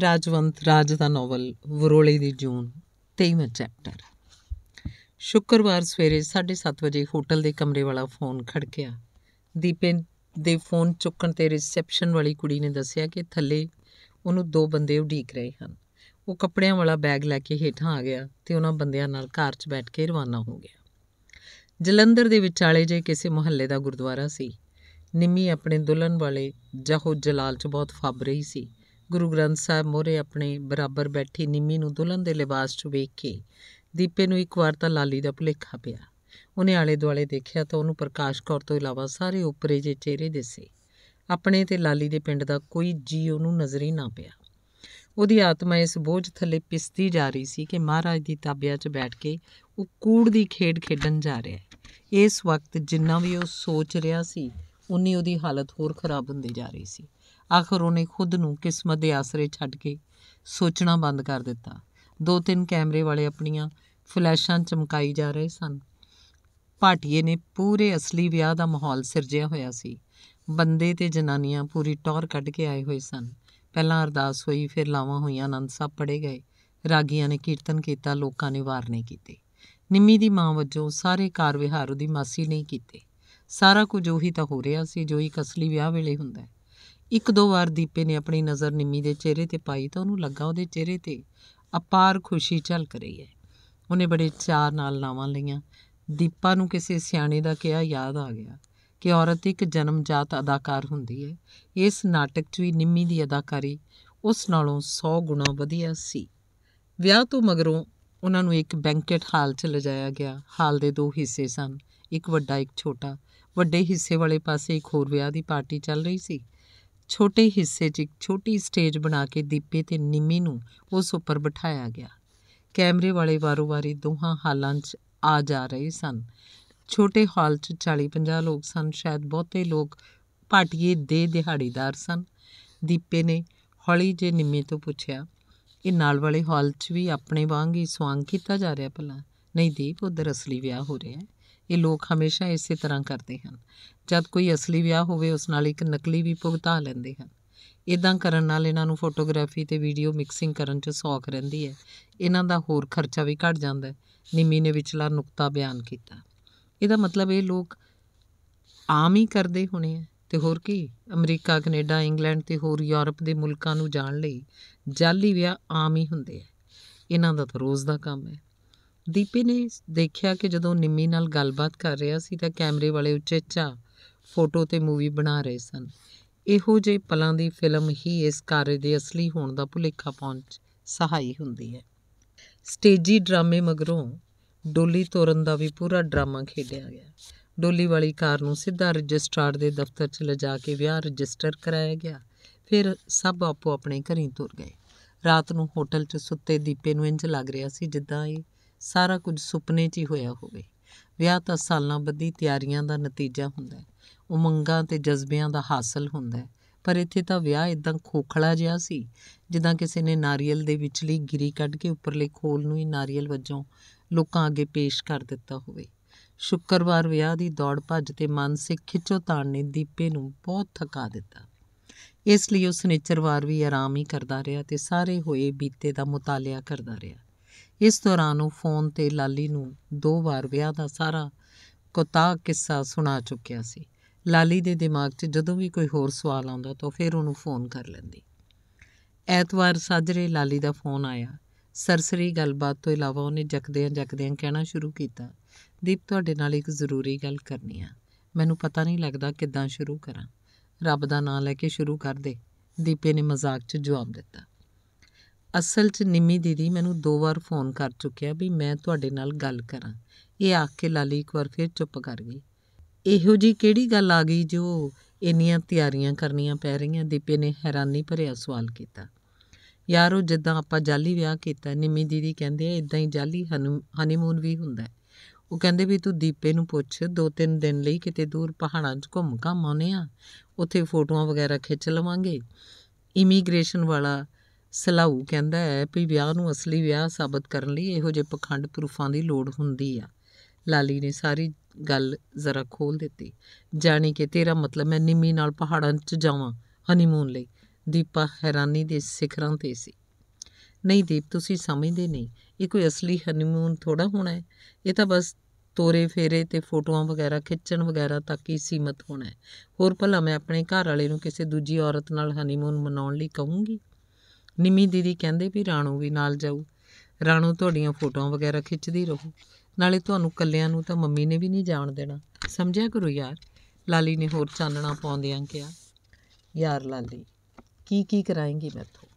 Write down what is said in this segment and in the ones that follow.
ਰਾਜਵੰਤ ਰਾਜ ਦਾ ਨੋਵਲ ਵਰੋਲੇ ਦੀ ਜੂਨ 23ਵਾਂ ਚੈਪਟਰ। ਸ਼ੁੱਕਰਵਾਰ ਸਵੇਰੇ 7:30 ਵਜੇ ਹੋਟਲ ਦੇ ਕਮਰੇ ਵਾਲਾ ਫੋਨ ਖੜਕਿਆ। ਦੀਪੇ ਦੇ ਫੋਨ ਚੁੱਕਣ ਤੇ ਰਿਸੈਪਸ਼ਨ ਵਾਲੀ ਕੁੜੀ ਨੇ ਦੱਸਿਆ ਕਿ ਥੱਲੇ ਉਹਨੂੰ ਦੋ ਬੰਦੇ ਉਡੀਕ ਰਹੇ ਹਨ। ਉਹ ਕੱਪੜਿਆਂ ਵਾਲਾ ਬੈਗ ਲੈ ਕੇ ਹੇਠਾਂ ਆ ਗਿਆ ਤੇ ਉਹਨਾਂ ਬੰਦਿਆਂ ਨਾਲ ਕਾਰ 'ਚ ਬੈਠ ਕੇ ਰਵਾਨਾ ਹੋ ਗਿਆ। ਜਲੰਧਰ ਦੇ ਵਿਚਾਲੇ ਜੇ ਕਿਸੇ ਮੁਹੱਲੇ ਦਾ ਗੁਰਦੁਆਰਾ ਸੀ। ਨਿੰਮੀ ਆਪਣੇ ਦੁਲਹਨ ਵਾਲੇ ਜਹੋ ਜਲਾਲ 'ਚ ਬਹੁਤ ਫੱਬ ਰਹੀ ਸੀ। ਗੁਰੂ ਗ੍ਰੰਥ ਸਾਹਿਬ ਮੋਹਰੇ ਆਪਣੇ ਬਰਾਬਰ ਬੈਠੀ ਨਿੰਮੀ ਨੂੰ ਦੁਲਹਨ ਦੇ ਲਿਬਾਸ 'ਚ ਵੇਖ ਕੇ ਦੀਪੇ ਨੂੰ ਇੱਕ ਵਾਰ ਤਾਂ ਲਾਲੀ ਦਾ ਭੁਲੇਖਾ ਪਿਆ। ਉਹਨੇ ਆਲੇ ਦੁਆਲੇ ਦੇਖਿਆ ਤਾਂ ਉਹਨੂੰ ਪ੍ਰਕਾਸ਼ ਕੌਰ ਤੋਂ ਇਲਾਵਾ ਸਾਰੇ ਉੱਪਰੇ ਜੇ ਚਿਹਰੇ ਦਿਸੇ। ਆਪਣੇ ਤੇ ਲਾਲੀ ਦੇ ਪਿੰਡ ਦਾ ਕੋਈ ਜੀ ਉਹਨੂੰ ਨਜ਼ਰ ਹੀ ਨਾ ਪਿਆ। ਉਹਦੀ ਆਤਮਾ ਇਸ ਬੋਝ ਥੱਲੇ ਪਿਸਦੀ ਜਾ ਰਹੀ ਸੀ ਕਿ ਮਹਾਰਾਜ ਦੀ ਤਾਬਿਆ 'ਚ ਬੈਠ ਕੇ ਉਹ ਕੂੜ ਦੀ ਖੇਡ ਖੇਡਣ ਜਾ ਰਿਹਾ ਹੈ। ਇਸ ਵਕਤ ਜਿੰਨਾ ਵੀ ਉਹ ਸੋਚ ਰਿਹਾ ਸੀ, ਉਨੀ ਉਹਦੀ ਹਾਲਤ ਹੋਰ ਖਰਾਬ ਹੁੰਦੀ ਜਾ ਰਹੀ ਸੀ। ਆਖਰ ਉਹਨੇ ਖੁਦ ਨੂੰ ਕਿਸਮਤ ਦੇ ਆਸਰੇ ਛੱਡ ਕੇ ਸੋਚਣਾ ਬੰਦ ਕਰ ਦਿੱਤਾ। ਦੋ ਤਿੰਨ ਕੈਮਰੇ ਵਾਲੇ ਆਪਣੀਆਂ ਫਲੈਸ਼ਾਂ ਚਮਕਾਈ ਜਾ ਰਹੇ ਸਨ। ਭਾਟੀਏ ਨੇ ਪੂਰੇ ਅਸਲੀ ਵਿਆਹ ਦਾ ਮਾਹੌਲ ਸਿਰਜਿਆ ਹੋਇਆ ਸੀ। ਬੰਦੇ ਤੇ ਜਨਾਨੀਆਂ ਪੂਰੀ ਟੌਰ ਕੱਢ ਕੇ ਆਏ ਹੋਏ ਸਨ। ਪਹਿਲਾਂ ਅਰਦਾਸ ਹੋਈ, ਫਿਰ ਲਾਵਾਂ ਹੋਈਆਂ, ਆਨੰਦ ਸਾਹਿਬ ਪੜੇ ਗਏ। ਰਾਗੀਆਂ ਨੇ ਕੀਰਤਨ ਕੀਤਾ, ਲੋਕਾਂ ਨੇ ਵਾਰਨੇ ਕੀਤੇ। ਨਿੰਮੀ ਦੀ ਮਾਂ ਵਜੋਂ ਸਾਰੇ ਕਾਰ ਵਿਹਾਰ ਉਹਦੀ ਮਾਸੀ ਨਹੀਂ ਕੀਤੇ। ਸਾਰਾ ਕੁਝ ਉਹੀ ਤਾਂ ਹੋ ਰਿਹਾ ਸੀ ਜੋ ਇੱਕ ਅਸਲੀ ਵਿਆਹ ਵੇਲੇ ਹੁੰਦਾ ਹੈ। ਇੱਕ ਦੋ ਵਾਰ ਦੀਪੇ ਨੇ ਆਪਣੀ ਨਜ਼ਰ ਨਿੰਮੀ ਦੇ ਚਿਹਰੇ ਤੇ ਪਾਈ ਤਾਂ ਉਹਨੂੰ ਲੱਗਾ ਉਹਦੇ ਚਿਹਰੇ ਤੇ ਅਪਾਰ ਖੁਸ਼ੀ ਝਲਕ ਰਹੀ ਹੈ। ਉਹਨੇ ਬੜੇ ਚਾਅ ਨਾਲ ਨਾਵਾਂ ਲਈਆਂ। ਦੀਪਾ ਨੂੰ ਕਿਸੇ ਸਿਆਣੇ ਦਾ ਕਿਹਾ ਯਾਦ ਆ ਗਿਆ ਕਿ ਔਰਤ ਇੱਕ ਜਨਮਜਾਤ ਅਦਾਕਾਰ ਹੁੰਦੀ ਹੈ। ਇਸ ਨਾਟਕ 'ਚ ਵੀ ਨਿੰਮੀ ਦੀ ਅਦਾਕਾਰੀ ਉਸ ਨਾਲੋਂ 100 ਗੁਣਾ ਵਧੀਆ ਸੀ। ਵਿਆਹ ਤੋਂ ਮਗਰੋਂ ਉਹਨਾਂ ਨੂੰ ਇੱਕ ਬੈਂਕਟ ਹਾਲ 'ਚ ਲਿਜਾਇਆ ਗਿਆ। ਹਾਲ ਦੇ ਦੋ ਹਿੱਸੇ ਸਨ। ਇੱਕ ਵੱਡਾ, ਇੱਕ ਛੋਟਾ। ਵੱਡੇ ਹਿੱਸੇ ਵਾਲੇ ਪਾਸੇ ਇੱਕ ਹੋਰ ਵਿਆਹ ਦੀ ਪਾਰਟੀ ਚੱਲ ਰਹੀ ਸੀ। ਛੋਟੇ ਹਿੱਸੇ 'ਚ ਇੱਕ ਛੋਟੀ ਸਟੇਜ ਬਣਾ ਕੇ ਦੀਪੇ ਤੇ ਨਿੰਮੀ ਨੂੰ ਉਸ ਉੱਪਰ ਬਿਠਾਇਆ ਗਿਆ। ਕੈਮਰੇ ਵਾਲੇ ਵਾਰੋ-ਵਾਰੀ ਦੋਹਾਂ ਹਾਲਾਂ 'ਚ ਆ ਜਾ ਰਹੇ ਸਨ। ਛੋਟੇ ਹਾਲ 'ਚ 40-50 ਲੋਕ ਸਨ, ਸ਼ਾਇਦ ਬਹੁਤੇ ਲੋਕ ਪਾਟੀਏ ਦੇ ਦਿਹਾੜੀਦਾਰ ਸਨ। ਦੀਪੇ ਨੇ ਹੌਲੀ ਜੇ ਨਿੰਮੀ ਤੋਂ ਪੁੱਛਿਆ, ਇਹ ਨਾਲ ਵਾਲੇ ਹਾਲ 'ਚ ਵੀ ਆਪਣੇ ਵਾਂਗ ਹੀ ਸਵਾਂਗ ਕੀਤਾ ਜਾ ਰਿਹਾ ਭਲਾ? ਨਹੀਂ ਦੀਪ, ਉਧਰ ਅਸਲੀ ਵਿਆਹ ਹੋ ਰਿਹਾ ਹੈ। ਇਹ ਲੋਕ ਹਮੇਸ਼ਾ ਇਸੇ ਤਰ੍ਹਾਂ ਕਰਦੇ ਹਨ। ਜਦ ਕੋਈ ਅਸਲੀ ਵਿਆਹ ਹੋਵੇ, ਉਸ ਨਾਲ ਇੱਕ ਨਕਲੀ ਵੀ ਭੁਗਤਾ ਲੈਂਦੇ ਹਨ। ਇਦਾਂ ਕਰਨ ਨਾਲ ਇਹਨਾਂ ਨੂੰ ਫੋਟੋਗ੍ਰਾਫੀ ਤੇ ਵੀਡੀਓ ਮਿਕਸਿੰਗ ਕਰਨ 'ਚ ਸੌਖ ਰਹਿੰਦੀ ਹੈ। ਇਹਨਾਂ ਦਾ ਹੋਰ ਖਰਚਾ ਵੀ ਘਟ ਜਾਂਦਾ ਹੈ। ਨਿੰਮੀ ਨੇ ਵਿਚਲਾ ਨੁਕਤਾ ਬਿਆਨ ਕੀਤਾ। ਇਹਦਾ ਮਤਲਬ ਇਹ ਲੋਕ ਆਮ ਹੀ ਕਰਦੇ ਹੋਣੇ ਆ। ਤੇ ਹੋਰ ਕੀ? ਅਮਰੀਕਾ, ਕੈਨੇਡਾ, ਇੰਗਲੈਂਡ ਤੇ ਹੋਰ ਯੂਰਪ ਦੇ ਮੁਲਕਾਂ ਨੂੰ ਜਾਣ ਲਈ ਜਾਲੀ ਵਿਆਹ ਆਮ ਹੀ ਹੁੰਦੇ ਆ। ਇਹਨਾਂ ਦਾ ਤਾਂ ਰੋਜ਼ ਦਾ ਕੰਮ ਹੈ। ਦੀਪੇ ਨੇ ਦੇਖਿਆ ਕਿ ਜਦੋਂ ਨਿੰਮੀ ਨਾਲ ਗੱਲਬਾਤ ਕਰ ਰਿਹਾ ਸੀ ਤਾਂ ਕੈਮਰੇ ਵਾਲੇ ਉਚੇਚਾ ਫੋਟੋ ਤੇ ਮੂਵੀ ਬਣਾ ਰਹੇ ਸਨ। ਇਹੋ ਜਿਹੇ ਪਲਾਂ ਦੀ ਫਿਲਮ ਹੀ ਇਸ ਕਾਰਜ ਦੇ ਅਸਲੀ ਹੋਣ ਦਾ ਭੁਲੇਖਾ ਪਹੁੰਚ ਸਹਾਈ ਹੁੰਦੀ ਹੈ। ਸਟੇਜੀ ਡਰਾਮੇ ਮਗਰੋਂ ਡੋਲੀ ਤੋਰਨ ਦਾ ਵੀ ਪੂਰਾ ਡਰਾਮਾ ਖੇਡਿਆ ਗਿਆ। ਡੋਲੀ ਵਾਲੀ ਕਾਰ ਨੂੰ ਸਿੱਧਾ ਰਜਿਸਟਰਾਰ ਦੇ ਦਫ਼ਤਰ 'ਚ ਲਿਜਾ ਕੇ ਵਿਆਹ ਰਜਿਸਟਰ ਕਰਾਇਆ ਗਿਆ। ਫਿਰ ਸਭ ਆਪੋ ਆਪਣੇ ਘਰੀਂ ਤੁਰ ਗਏ। ਰਾਤ ਨੂੰ ਹੋਟਲ 'ਚ ਸੁੱਤੇ ਦੀਪੇ ਨੂੰ ਇੰਜ ਲੱਗ ਰਿਹਾ ਸੀ ਜਿੱਦਾਂ ਇਹ ਸਾਰਾ ਕੁਝ ਸੁਪਨੇ 'ਚ ਹੀ ਹੋਇਆ ਹੋਵੇ। ਵਿਆਹ ਤਾਂ ਸਾਲਾਂ ਬੱਧੀ ਤਿਆਰੀਆਂ ਦਾ ਨਤੀਜਾ ਹੁੰਦਾ ਹੈ। ਉਮੰਗਾਂ ਤੇ ਜਜ਼ਬਿਆਂ ਦਾ ਹਾਸਲ ਹੁੰਦਾ ਹੈ। ਪਰ ਇੱਥੇ ਤਾਂ ਵਿਆਹ ਇਦਾਂ ਖੋਖਲਾ ਜਿਹਾ ਸੀ, ਜਿੱਦਾਂ ਕਿਸੇ ਨੇ ਨਾਰੀਅਲ ਦੇ ਵਿਚਲੀ ਗਿਰੀ ਕੱਢ ਕੇ ਉੱਪਰਲੇ ਖੋਲ ਨੂੰ ਹੀ ਨਾਰੀਅਲ ਵਜੋਂ ਲੋਕਾਂ ਅੱਗੇ ਪੇਸ਼ ਕਰ ਦਿੱਤਾ ਹੋਵੇ। ਸ਼ੁੱਕਰਵਾਰ ਵਿਆਹ ਦੀ ਦੌੜ ਭੱਜ ਤੇ ਮਾਨਸਿਕ ਖਿੱਚੋਤਾਣ ਨੇ ਦੀਪੇ ਨੂੰ ਬਹੁਤ ਥਕਾ ਦਿੱਤਾ। ਇਸ ਲਈ ਉਹ ਸਨੇਚਰਵਾਰ ਵੀ ਆਰਾਮ ਹੀ ਕਰਦਾ ਰਿਹਾ ਤੇ ਸਾਰੇ ਹੋਏ ਬੀਤੇ ਦਾ ਮੁਤਾਲਿਆ ਕਰਦਾ ਰਿਹਾ। ਇਸ ਦੌਰਾਨ ਉਹ ਫੋਨ ਤੇ ਲਾਲੀ ਨੂੰ ਦੋ ਵਾਰ ਵਿਆਹ ਦਾ ਸਾਰਾ ਕੋਤਾ ਕਿੱਸਾ ਸੁਣਾ ਚੁੱਕਿਆ ਸੀ। ਲਾਲੀ ਦੇ ਦਿਮਾਗ 'ਚ ਜਦੋਂ ਵੀ ਕੋਈ ਹੋਰ ਸਵਾਲ ਆਉਂਦਾ ਤਾਂ ਫਿਰ ਉਹਨੂੰ ਫੋਨ ਕਰ ਲੈਂਦੀ। ਐਤਵਾਰ ਸਾਜਰੇ ਲਾਲੀ ਦਾ ਫੋਨ ਆਇਆ। ਸਰਸਰੀ ਗੱਲਬਾਤ ਤੋਂ ਇਲਾਵਾ ਉਹਨੇ ਜਕਦਿਆਂ ਜਕਦਿਆਂ ਕਹਿਣਾ ਸ਼ੁਰੂ ਕੀਤਾ, ਦੀਪ, ਤੁਹਾਡੇ ਨਾਲ ਇੱਕ ਜ਼ਰੂਰੀ ਗੱਲ ਕਰਨੀ ਆ। ਮੈਨੂੰ ਪਤਾ ਨਹੀਂ ਲੱਗਦਾ ਕਿੱਦਾਂ ਸ਼ੁਰੂ ਕਰਾਂ। ਰੱਬ ਦਾ ਨਾਮ ਲੈ ਕੇ ਸ਼ੁਰੂ ਕਰ ਦੇ। ਦੀਪੇ ਨੇ ਮਜ਼ਾਕ 'ਚ ਜਵਾਬ ਦਿੱਤਾ। ਅਸਲ 'ਚ ਨਿੰਮੀ ਦੀਦੀ ਮੈਨੂੰ ਦੋ ਵਾਰ ਫੋਨ ਕਰ ਚੁੱਕਿਆ ਵੀ ਮੈਂ ਤੁਹਾਡੇ ਨਾਲ ਗੱਲ ਕਰਾਂ। ਇਹ ਆਖ ਕੇ ਲਾਲੀ ਇੱਕ ਵਾਰ ਫਿਰ ਚੁੱਪ ਕਰ ਗਈ। ਇਹੋ ਜੀ ਕਿਹੜੀ ਗੱਲ ਆ ਗਈ ਜੋ ਇੰਨੀਆਂ ਤਿਆਰੀਆਂ ਕਰਨੀਆਂ ਪੈ ਰਹੀਆਂ? ਦੀਪੇ ਨੇ ਹੈਰਾਨੀ ਭਰਿਆ ਸਵਾਲ ਕੀਤਾ। ਯਾਰ ਉਹ ਜਿੱਦਾਂ ਆਪਾਂ ਜਾਲੀ ਵਿਆਹ ਕੀਤਾ, ਨਿੰਮੀ ਦੀਦੀ ਕਹਿੰਦੇ ਆ ਇਦਾਂ ਹੀ ਜਾਲੀ ਹਨੀਮੂਨ ਵੀ ਹੁੰਦਾ ਉਹ ਕਹਿੰਦੇ ਵੀ ਤੂੰ ਦੀਪੇ ਨੂੰ ਪੁੱਛ ਦੋ ਤਿੰਨ ਦਿਨ ਲਈ ਕਿਤੇ ਦੂਰ ਪਹਾੜਾਂ 'ਚ ਘੁੰਮ ਘਾਮ ਆਉਨੇ ਆ, ਉੱਥੇ ਫੋਟੋਆਂ ਵਗੈਰਾ ਖਿੱਚ ਲਵਾਂਗੇ। ਇਮੀਗ੍ਰੇਸ਼ਨ ਵਾਲਾ ਸਲਾਊ ਕਹਿੰਦਾ ਹੈ ਵੀ ਵਿਆਹ ਨੂੰ ਅਸਲੀ ਵਿਆਹ ਸਾਬਤ ਕਰਨ ਲਈ ਇਹੋ ਜਿਹੇ ਪਖੰਡ ਪ੍ਰੂਫਾਂ ਦੀ ਲੋੜ ਹੁੰਦੀ ਆ। ਲਾਲੀ ਨੇ ਸਾਰੀ ਗੱਲ ਜ਼ਰਾ ਖੋਲ ਦਿੱਤੀ। ਜਾਣੀ ਕਿ ਤੇਰਾ ਮਤਲਬ ਮੈਂ ਨਿੰਮੀ ਨਾਲ ਪਹਾੜਾਂ 'ਚ ਜਾਵਾਂ ਹਨੀਮੂਨ ਲਈ। ਦੀਪਾ ਹੈਰਾਨੀ ਦੇ ਸਿਖਰਾਂ ਤੇ ਸੀ। ਨਹੀਂ ਦੀਪ, ਤੁਸੀਂ ਸਮਝਦੇ ਨਹੀਂ। ਇਹ ਕੋਈ ਅਸਲੀ ਹਨੀਮੂਨ ਥੋੜਾ ਹੋਣਾ ਹੈ। ਇਹ ਤਾਂ ਬਸ ਤੋਰੇ ਫੇਰੇ ਤੇ ਫੋਟੋਆਂ ਵਗੈਰਾ ਖਿੱਚਣ ਵਗੈਰਾ ਤੱਕ ਹੀ ਸੀਮਤ ਹੋਣਾ ਹੈ। ਹੋਰ ਭਲਾ ਮੈਂ ਆਪਣੇ ਘਰ ਵਾਲੇ ਨੂੰ ਕਿਸੇ ਦੂਜੀ ਔਰਤ ਨਾਲ ਹਨੀਮੂਨ ਮਨਾਉਣ ਲਈ ਕਹੂੰਗੀ? ਨਿੰਮੀ ਦੀਦੀ ਕਹਿੰਦੇ ਵੀ ਰਾਣੂ ਵੀ ਨਾਲ ਜਾਊ। ਰਾਣੋ ਤੁਹਾਡੀਆਂ ਫੋਟੋਆਂ ਵਗੈਰਾ ਖਿੱਚਦੀ ਰਹੂ। ਨਾਲੇ ਤੁਹਾਨੂੰ ਕੱਲਿਆਂ ਨੂੰ ਤਾਂ ਮੰਮੀ ਨੇ ਵੀ ਨਹੀਂ ਜਾਣ ਦੇਣਾ। ਸਮਝਿਆ ਕਰੋ ਯਾਰ? ਲਾਲੀ ਨੇ ਹੋਰ ਚਾਨਣਾ ਪਾਉਂਦਿਆਂ ਕਿਹਾ। ਯਾਰ ਲਾਲੀ, ਕੀ ਕੀ ਕਰਾਏਂਗੀ ਮੈਥੋਂ?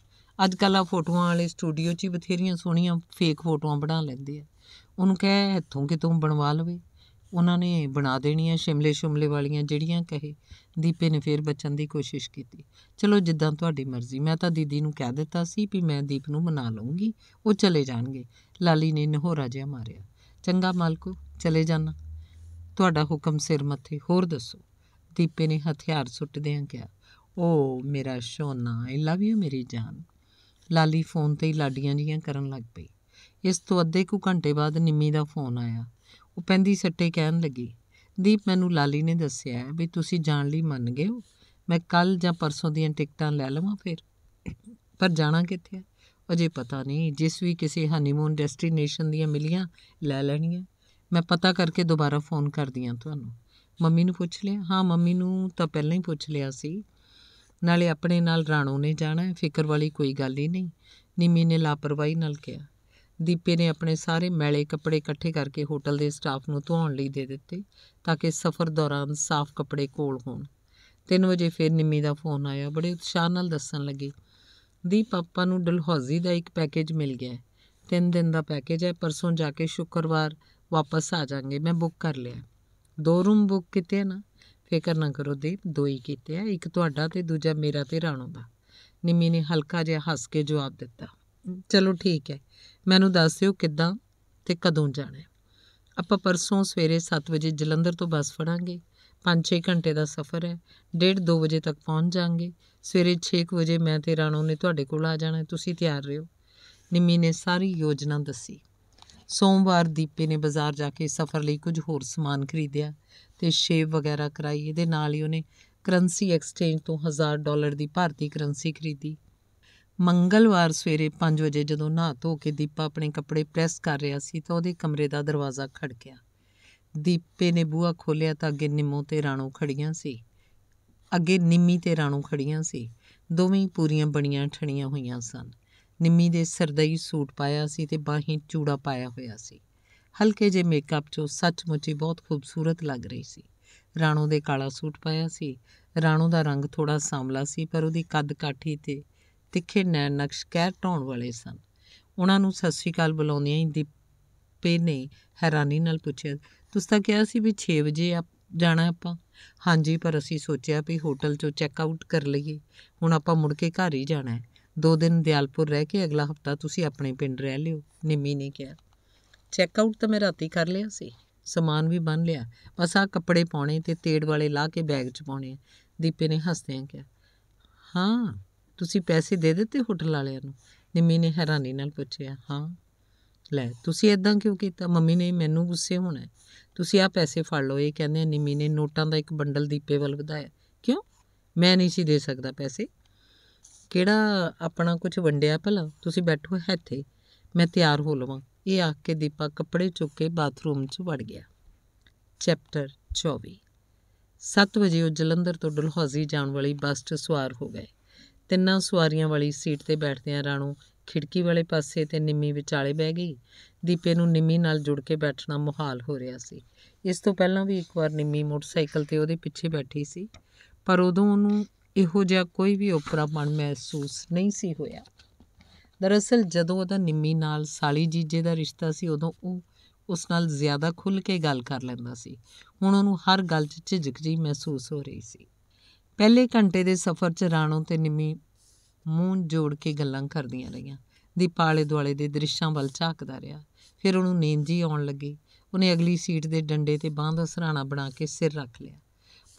ਅੱਜ ਕੱਲ੍ਹ ਆ ਫੋਟੋਆਂ ਵਾਲੇ ਸਟੂਡੀਓ 'ਚ ਹੀ ਬਥੇਰੀਆਂ ਸੋਹਣੀਆਂ ਫੇਕ ਫੋਟੋਆਂ ਬਣਾ ਲੈਂਦੇ ਆ। ਉਹਨੂੰ ਕਹਿ, ਇੱਥੋਂ ਕਿ ਤੂੰ ਬਣਵਾ ਲਵੇ। ਉਹਨਾਂ ਨੇ ਬਣਾ ਦੇਣੀਆਂ ਸ਼ਿਮਲੇ ਸ਼ਿਮਲੇ ਵਾਲੀਆਂ ਜਿਹੜੀਆਂ ਕਹੇ। ਦੀਪੇ ਨੇ ਫੇਰ ਬਚਣ ਦੀ ਕੋਸ਼ਿਸ਼ ਕੀਤੀ। ਚਲੋ ਜਿੱਦਾਂ ਤੁਹਾਡੀ ਮਰਜ਼ੀ, ਮੈਂ ਤਾਂ ਦੀਦੀ ਨੂੰ ਕਹਿ ਦਿੱਤਾ ਸੀ ਵੀ ਮੈਂ ਦੀਪ ਨੂੰ ਮਨਾ ਲਵਾਂਗੀ ਉਹ ਚਲੇ ਜਾਣਗੇ। ਲਾਲੀ ਨੇ ਨਹੋਰਾ ਜਿਹਾ ਮਾਰਿਆ। ਚੰਗਾ ਮਾਲਕੋ, ਚਲੇ ਜਾਣਾ ਤੁਹਾਡਾ ਹੁਕਮ ਸਿਰ ਮੱਥੇ, ਹੋਰ ਦੱਸੋ। ਦੀਪੇ ਨੇ ਹਥਿਆਰ ਸੁੱਟਦਿਆਂ ਕਿਹਾ ਓ ਮੇਰਾ ਸੋਨਾ ਆਈ ਲਵ ਯੂ ਮੇਰੀ ਜਾਨ। ਲਾਲੀ ਫੋਨ ਤੇ ਹੀ ਲਾਡੀਆਂ ਜੀਆਂ ਕਰਨ ਲੱਗ ਪਈ। ਇਸ ਤੋਂ ਅੱਧੇ ਕੁ ਘੰਟੇ ਬਾਅਦ ਨਿੰਮੀ ਦਾ ਫੋਨ ਆਇਆ। ਉਹ ਪੈਂਦੀ ਸੱਟੇ ਕਹਿਣ ਲੱਗੀ। ਦੀਪ ਮੈਨੂੰ ਲਾਲੀ ਨੇ ਦੱਸਿਆ ਵੀ ਤੁਸੀਂ ਜਾਣ ਲਈ ਮੰਨ ਗਏ ਹੋ। ਮੈਂ ਕੱਲ ਜਾਂ ਪਰਸੋਂ ਦੀਆਂ ਟਿਕਟਾਂ ਲੈ ਲਵਾਂ ਫਿਰ। ਪਰ ਜਾਣਾ ਕਿੱਥੇ ਹੈ? ਅਜੇ ਪਤਾ ਨਹੀਂ। ਜਿਸ ਵੀ ਕਿਸੇ ਹਨੀਮੂਨ ਡੈਸਟੀਨੇਸ਼ਨ ਦੀਆਂ ਮਿਲੀਆਂ, ਲੈ ਲੈਣੀਆਂ। ਮੈਂ ਪਤਾ ਕਰਕੇ ਦੁਬਾਰਾ ਫੋਨ ਕਰਦੀ ਹਾਂ ਤੁਹਾਨੂੰ। ਮੰਮੀ ਨੂੰ ਪੁੱਛ ਲਿਆ। ਹਾਂ, ਮੰਮੀ ਨੂੰ ਤਾਂ ਪਹਿਲਾਂ ਹੀ ਪੁੱਛ ਲਿਆ ਸੀ। ਨਾਲੇ ਆਪਣੇ ਨਾਲ ਰਾਣੋ ਨੇ ਜਾਣਾ ਫਿਕਰ ਵਾਲੀ ਕੋਈ ਗੱਲ ਹੀ ਨਹੀਂ। ਨਿੰਮੀ ਨੇ ਲਾਪਰਵਾਹੀ ਨਾਲ ਕਿਹਾ। ਦੀਪੇ ਨੇ ਆਪਣੇ ਸਾਰੇ ਮੈਲੇ ਕੱਪੜੇ ਇਕੱਠੇ ਕਰਕੇ ਹੋਟਲ ਦੇ ਸਟਾਫ ਨੂੰ ਧੋਣ ਲਈ ਦੇ ਦਿੱਤੇ ਤਾਂ ਕਿ ਸਫ਼ਰ ਦੌਰਾਨ ਸਾਫ਼ ਕੱਪੜੇ ਕੋਲ ਹੋਣ। 3 ਵਜੇ ਫਿਰ ਨਿੰਮੀ ਦਾ ਫੋਨ ਆਇਆ। ਬੜੇ ਉਤਸ਼ਾਹ ਨਾਲ ਦੱਸਣ ਲੱਗੀ, ਦੀਪ ਪਾਪਾ ਨੂੰ ਡਲਹੌਜ਼ੀ ਦਾ ਇੱਕ ਪੈਕੇਜ ਮਿਲ ਗਿਆ ਹੈ। ਤਿੰਨ ਦਿਨ ਦਾ ਪੈਕੇਜ ਹੈ, ਪਰਸੋਂ ਜਾ ਕੇ ਸ਼ੁੱਕਰਵਾਰ ਵਾਪਸ ਆ ਜਾਾਂਗੇ। ਮੈਂ ਬੁੱਕ ਕਰ ਲਿਆ। ਦੋ ਰੂਮ ਬੁੱਕ ਕੀਤੇ ਆ ਨਾ? ਫਿਕਰ ਨਾ ਕਰੋ ਦੀਪ, ਦੋ ਹੀ ਕੀਤੇ ਆ, ਇੱਕ ਤੁਹਾਡਾ ਤੇ ਦੂਜਾ ਮੇਰਾ ਤੇ ਰਾਣੋ ਦਾ। ਨਿੰਮੀ ਨੇ ਹਲਕਾ ਜਿਹਾ ਹੱਸ ਕੇ ਜਵਾਬ ਦਿੱਤਾ, ਚਲੋ ਠੀਕ ਹੈ। ਮੈਨੂੰ ਦੱਸ ਦਿਓ ਕਿੱਦਾਂ ਤੇ ਕਦੋਂ ਜਾਣਾ ਆਪਾਂ ਪਰਸੋਂ ਸਵੇਰੇ 7 ਵਜੇ ਜਲੰਧਰ ਤੋਂ ਬੱਸ ਫੜਾਂਗੇ। 5-6 ਘੰਟੇ ਦਾ ਸਫ਼ਰ ਹੈ। 1:30 ਵਜੇ ਤੱਕ ਪਹੁੰਚ ਜਾਾਂਗੇ। ਸਵੇਰੇ 6 ਵਜੇ ਮੈਂ ਤੇ ਰਾਣੋ ਨੇ ਤੁਹਾਡੇ ਕੋਲ ਆ ਜਾਣਾ ਤੁਸੀਂ ਤਿਆਰ ਰਹੋ। ਨਿੰਮੀ ਨੇ ਸਾਰੀ ਯੋਜਨਾ ਦੱਸੀ। ਸੋਮਵਾਰ ਦੀਪੇ ਨੇ ਬਾਜ਼ਾਰ ਜਾ ਕੇ ਸਫ਼ਰ ਲਈ ਕੁਝ ਹੋਰ ਸਮਾਨ ਖਰੀਦਿਆ ਤੇ ਸ਼ੇਵ ਵਗੈਰਾ ਕਰਾਈ। ਇਹਦੇ ਨਾਲ ਹੀ ਉਹਨੇ ਕਰੰਸੀ ਐਕਸਚੇਂਜ ਤੋਂ 1000 ਡਾਲਰ ਦੀ ਭਾਰਤੀ ਕਰੰਸੀ ਖਰੀਦੀ। ਮੰਗਲਵਾਰ ਸਵੇਰੇ 5 ਵਜੇ ਜਦੋਂ ਨਹਾ ਧੋ ਕੇ ਦੀਪਾ ਆਪਣੇ ਕੱਪੜੇ ਪ੍ਰੈਸ ਕਰ ਰਿਹਾ ਸੀ ਤਾਂ ਉਹਦੇ ਕਮਰੇ ਦਾ ਦਰਵਾਜ਼ਾ ਖੜਕਿਆ। ਦੀਪੇ ਨੇ ਬੂਹਾ ਖੋਲ੍ਹਿਆ ਤਾਂ ਅੱਗੇ ਨਿੰਮੋ ਤੇ ਰਾਣੋ ਖੜੀਆਂ ਸੀ। ਅੱਗੇ ਨਿੰਮੀ ਤੇ ਰਾਣੋ ਖੜੀਆਂ ਸੀ। ਦੋਵੇਂ ਪੂਰੀਆਂ ਬਣੀਆਂ ਠਣੀਆਂ ਹੋਈਆਂ ਸਨ। ਨਿੰਮੀ ਦੇ ਸਰਦਈ ਸੂਟ ਪਾਇਆ ਸੀ ਤੇ ਬਾਹੀਂ ਚੂੜਾ ਪਾਇਆ ਹੋਇਆ ਸੀ। ਹਲਕੇ ਜਿਹੇ ਮੇਕਅਪ 'ਚੋਂ ਸੱਚਮੁੱਚ ਹੀ ਬਹੁਤ ਖੂਬਸੂਰਤ ਲੱਗ ਰਹੀ ਸੀ। ਰਾਣੋ ਦੇ ਕਾਲਾ ਸੂਟ ਪਾਇਆ ਸੀ। ਰਾਣੋ ਦਾ ਰੰਗ ਥੋੜਾ ਸਾਂਵਲਾ ਸੀ ਪਰ ਉਹਦੀ ਕੱਦ ਕਾਠੀ ਤੇ ਤਿੱਖੇ ਨੈਣ ਨਕਸ਼ ਕਹਿ ਢਾਉਣ ਵਾਲੇ ਸਨ। ਉਹਨਾਂ ਨੂੰ ਸਤਿ ਸ਼੍ਰੀ ਅਕਾਲ ਬੁਲਾਉਂਦਿਆਂ ਹੀ ਦੀਪੇ ਨੇ ਹੈਰਾਨੀ ਨਾਲ ਪੁੱਛਿਆ, ਤੁਸੀਂ ਤਾਂ ਕਿਹਾ ਸੀ ਵੀ 6 ਵਜੇ ਆ ਜਾਣਾ ਆਪਾਂ? ਹਾਂਜੀ, ਪਰ ਅਸੀਂ ਸੋਚਿਆ ਵੀ ਹੋਟਲ 'ਚੋਂ ਚੈੱਕ ਆਊਟ ਕਰ ਲਈਏ। ਹੁਣ ਆਪਾਂ ਮੁੜ ਕੇ ਘਰ ਹੀ ਜਾਣਾ ਹੈ। ਦੋ ਦਿਨ ਦਿਆਲਪੁਰ ਰਹਿ ਕੇ ਅਗਲਾ ਹਫਤਾ ਤੁਸੀਂ ਆਪਣੇ ਪਿੰਡ ਰਹਿ ਲਿਓ, ਨਿੰਮੀ ਨੇ ਕਿਹਾ। ਚੈੱਕ ਆਊਟ ਤਾਂ ਮੈਂ ਰਾਤੀ ਕਰ ਲਿਆ ਸੀ। ਸਮਾਨ ਵੀ ਬੰਨ ਲਿਆ। ਬਸ ਆ ਕੱਪੜੇ ਪਾਉਣੇ ਤੇ ਤੇੜ ਵਾਲੇ ਲਾ ਕੇ ਬੈਗ 'ਚ ਪਾਉਣੇ ਦੀਪੇ ਨੇ ਹੱਸਦਿਆਂ ਕਿਹਾ। ਹਾਂ ਤੁਸੀਂ ਪੈਸੇ ਦੇ ਦਿੱਤੇ ਹੋਟਲ ਵਾਲਿਆਂ ਨੂੰ? ਨਿੰਮੀ ਨੇ ਹੈਰਾਨੀ ਨਾਲ ਪੁੱਛਿਆ, ਹਾਂ। ਲੈ, ਤੁਸੀਂ ਇਦਾਂ ਕਿਉਂ ਕੀਤਾ? ਮੰਮੀ ਨੇ ਮੈਨੂੰ ਗੁੱਸੇ ਹੋਣਾ ਤੁਸੀਂ ਆ ਪੈਸੇ ਫੜ ਲਓ। ਇਹ ਕਹਿੰਦੇ ਨਿੰਮੀ ਨੇ ਨੋਟਾਂ ਦਾ ਇੱਕ ਬੰਡਲ ਦੀਪੇ ਵੱਲ ਵਧਾਇਆ। ਕਿਉਂ? ਮੈਂ ਨਹੀਂ ਸੀ ਦੇ ਸਕਦਾ ਪੈਸੇ। ਕਿਹੜਾ ਆਪਣਾ ਕੁਝ ਵੰਡਿਆ ਭਲਾ? ਤੁਸੀਂ ਬੈਠੋ ਇੱਥੇ। ਮੈਂ ਤਿਆਰ ਹੋ ਲਵਾਂ। ਇਹ ਆਖ ਕੇ ਦੀਪਾ ਕੱਪੜੇ ਚੁੱਕ ਕੇ ਬਾਥਰੂਮ 'ਚ ਵੜ ਗਿਆ। ਚੈਪਟਰ 24 7 ਵਜੇ ਉਹ ਜਲੰਧਰ ਤੋਂ ਡਲਹੌਜ਼ੀ ਜਾਣ ਵਾਲੀ ਬੱਸ 'ਚ ਸਵਾਰ ਹੋ ਗਏ। ਤਿੰਨਾਂ ਸਵਾਰੀਆਂ ਵਾਲੀ ਸੀਟ ਤੇ ਬੈਠਦਿਆਂ ਰਾਣੋ ਖਿੜਕੀ ਵਾਲੇ ਪਾਸੇ ਤੇ ਨਿੰਮੀ ਵਿਚਾਲੇ ਬਹਿ ਗਈ। ਦੀਪੇ ਨੂੰ ਨਿੰਮੀ ਨਾਲ ਜੁੜ ਕੇ ਬੈਠਣਾ ਮੁਹਾਲ ਹੋ ਰਿਹਾ ਸੀ। ਇਸ ਤੋਂ ਪਹਿਲਾਂ ਵੀ ਇੱਕ ਵਾਰ ਨਿੰਮੀ ਮੋਟਰਸਾਈਕਲ ਤੇ ਉਹਦੇ ਪਿੱਛੇ ਬੈਠੀ ਸੀ, ਪਰ ਉਦੋਂ ਉਹਨੂੰ ਇਹੋ ਜਿਹਾ ਕੋਈ ਵੀ ਉਪਰਾਪਣ ਮਹਿਸੂਸ ਨਹੀਂ ਸੀ ਹੋਇਆ। ਦਰਅਸਲ ਜਦੋਂ ਉਹਦਾ ਨਿੰਮੀ ਨਾਲ ਸਾਲੀ ਜੀਜੇ ਦਾ ਰਿਸ਼ਤਾ ਸੀ, ਉਦੋਂ ਉਹ ਉਸ ਨਾਲ ਜ਼ਿਆਦਾ ਖੁੱਲ੍ਹ ਕੇ ਗੱਲ ਕਰ ਲੈਂਦਾ ਸੀ। ਹੁਣ ਉਹਨੂੰ ਹਰ ਗੱਲ 'ਚ ਝਿਜਕ ਜਿਹੀ ਮਹਿਸੂਸ ਹੋ ਰਹੀ ਸੀ। ਪਹਿਲੇ ਘੰਟੇ ਦੇ ਸਫ਼ਰ 'ਚ ਰਾਣੋ ਤੇ ਨਿੰਮੀ ਮੂੰਹ ਜੋੜ ਕੇ ਗੱਲਾਂ ਕਰਦੀਆਂ ਰਹੀਆਂ। ਦੀਪਾ ਆਲੇ ਦੁਆਲੇ ਦੇ ਦ੍ਰਿਸ਼ਾਂ ਵੱਲ ਝਾਕਦਾ ਰਿਹਾ। ਫਿਰ ਉਹਨੂੰ ਨੀਂਦ ਜੀ ਆਉਣ ਲੱਗੀ। ਉਹਨੇ ਅਗਲੀ ਸੀਟ ਦੇ ਡੰਡੇ ਤੇ ਬਾਂਹ ਦਾ ਸਰਾਣਾ ਬਣਾ ਕੇ ਸਿਰ ਰੱਖ ਲਿਆ।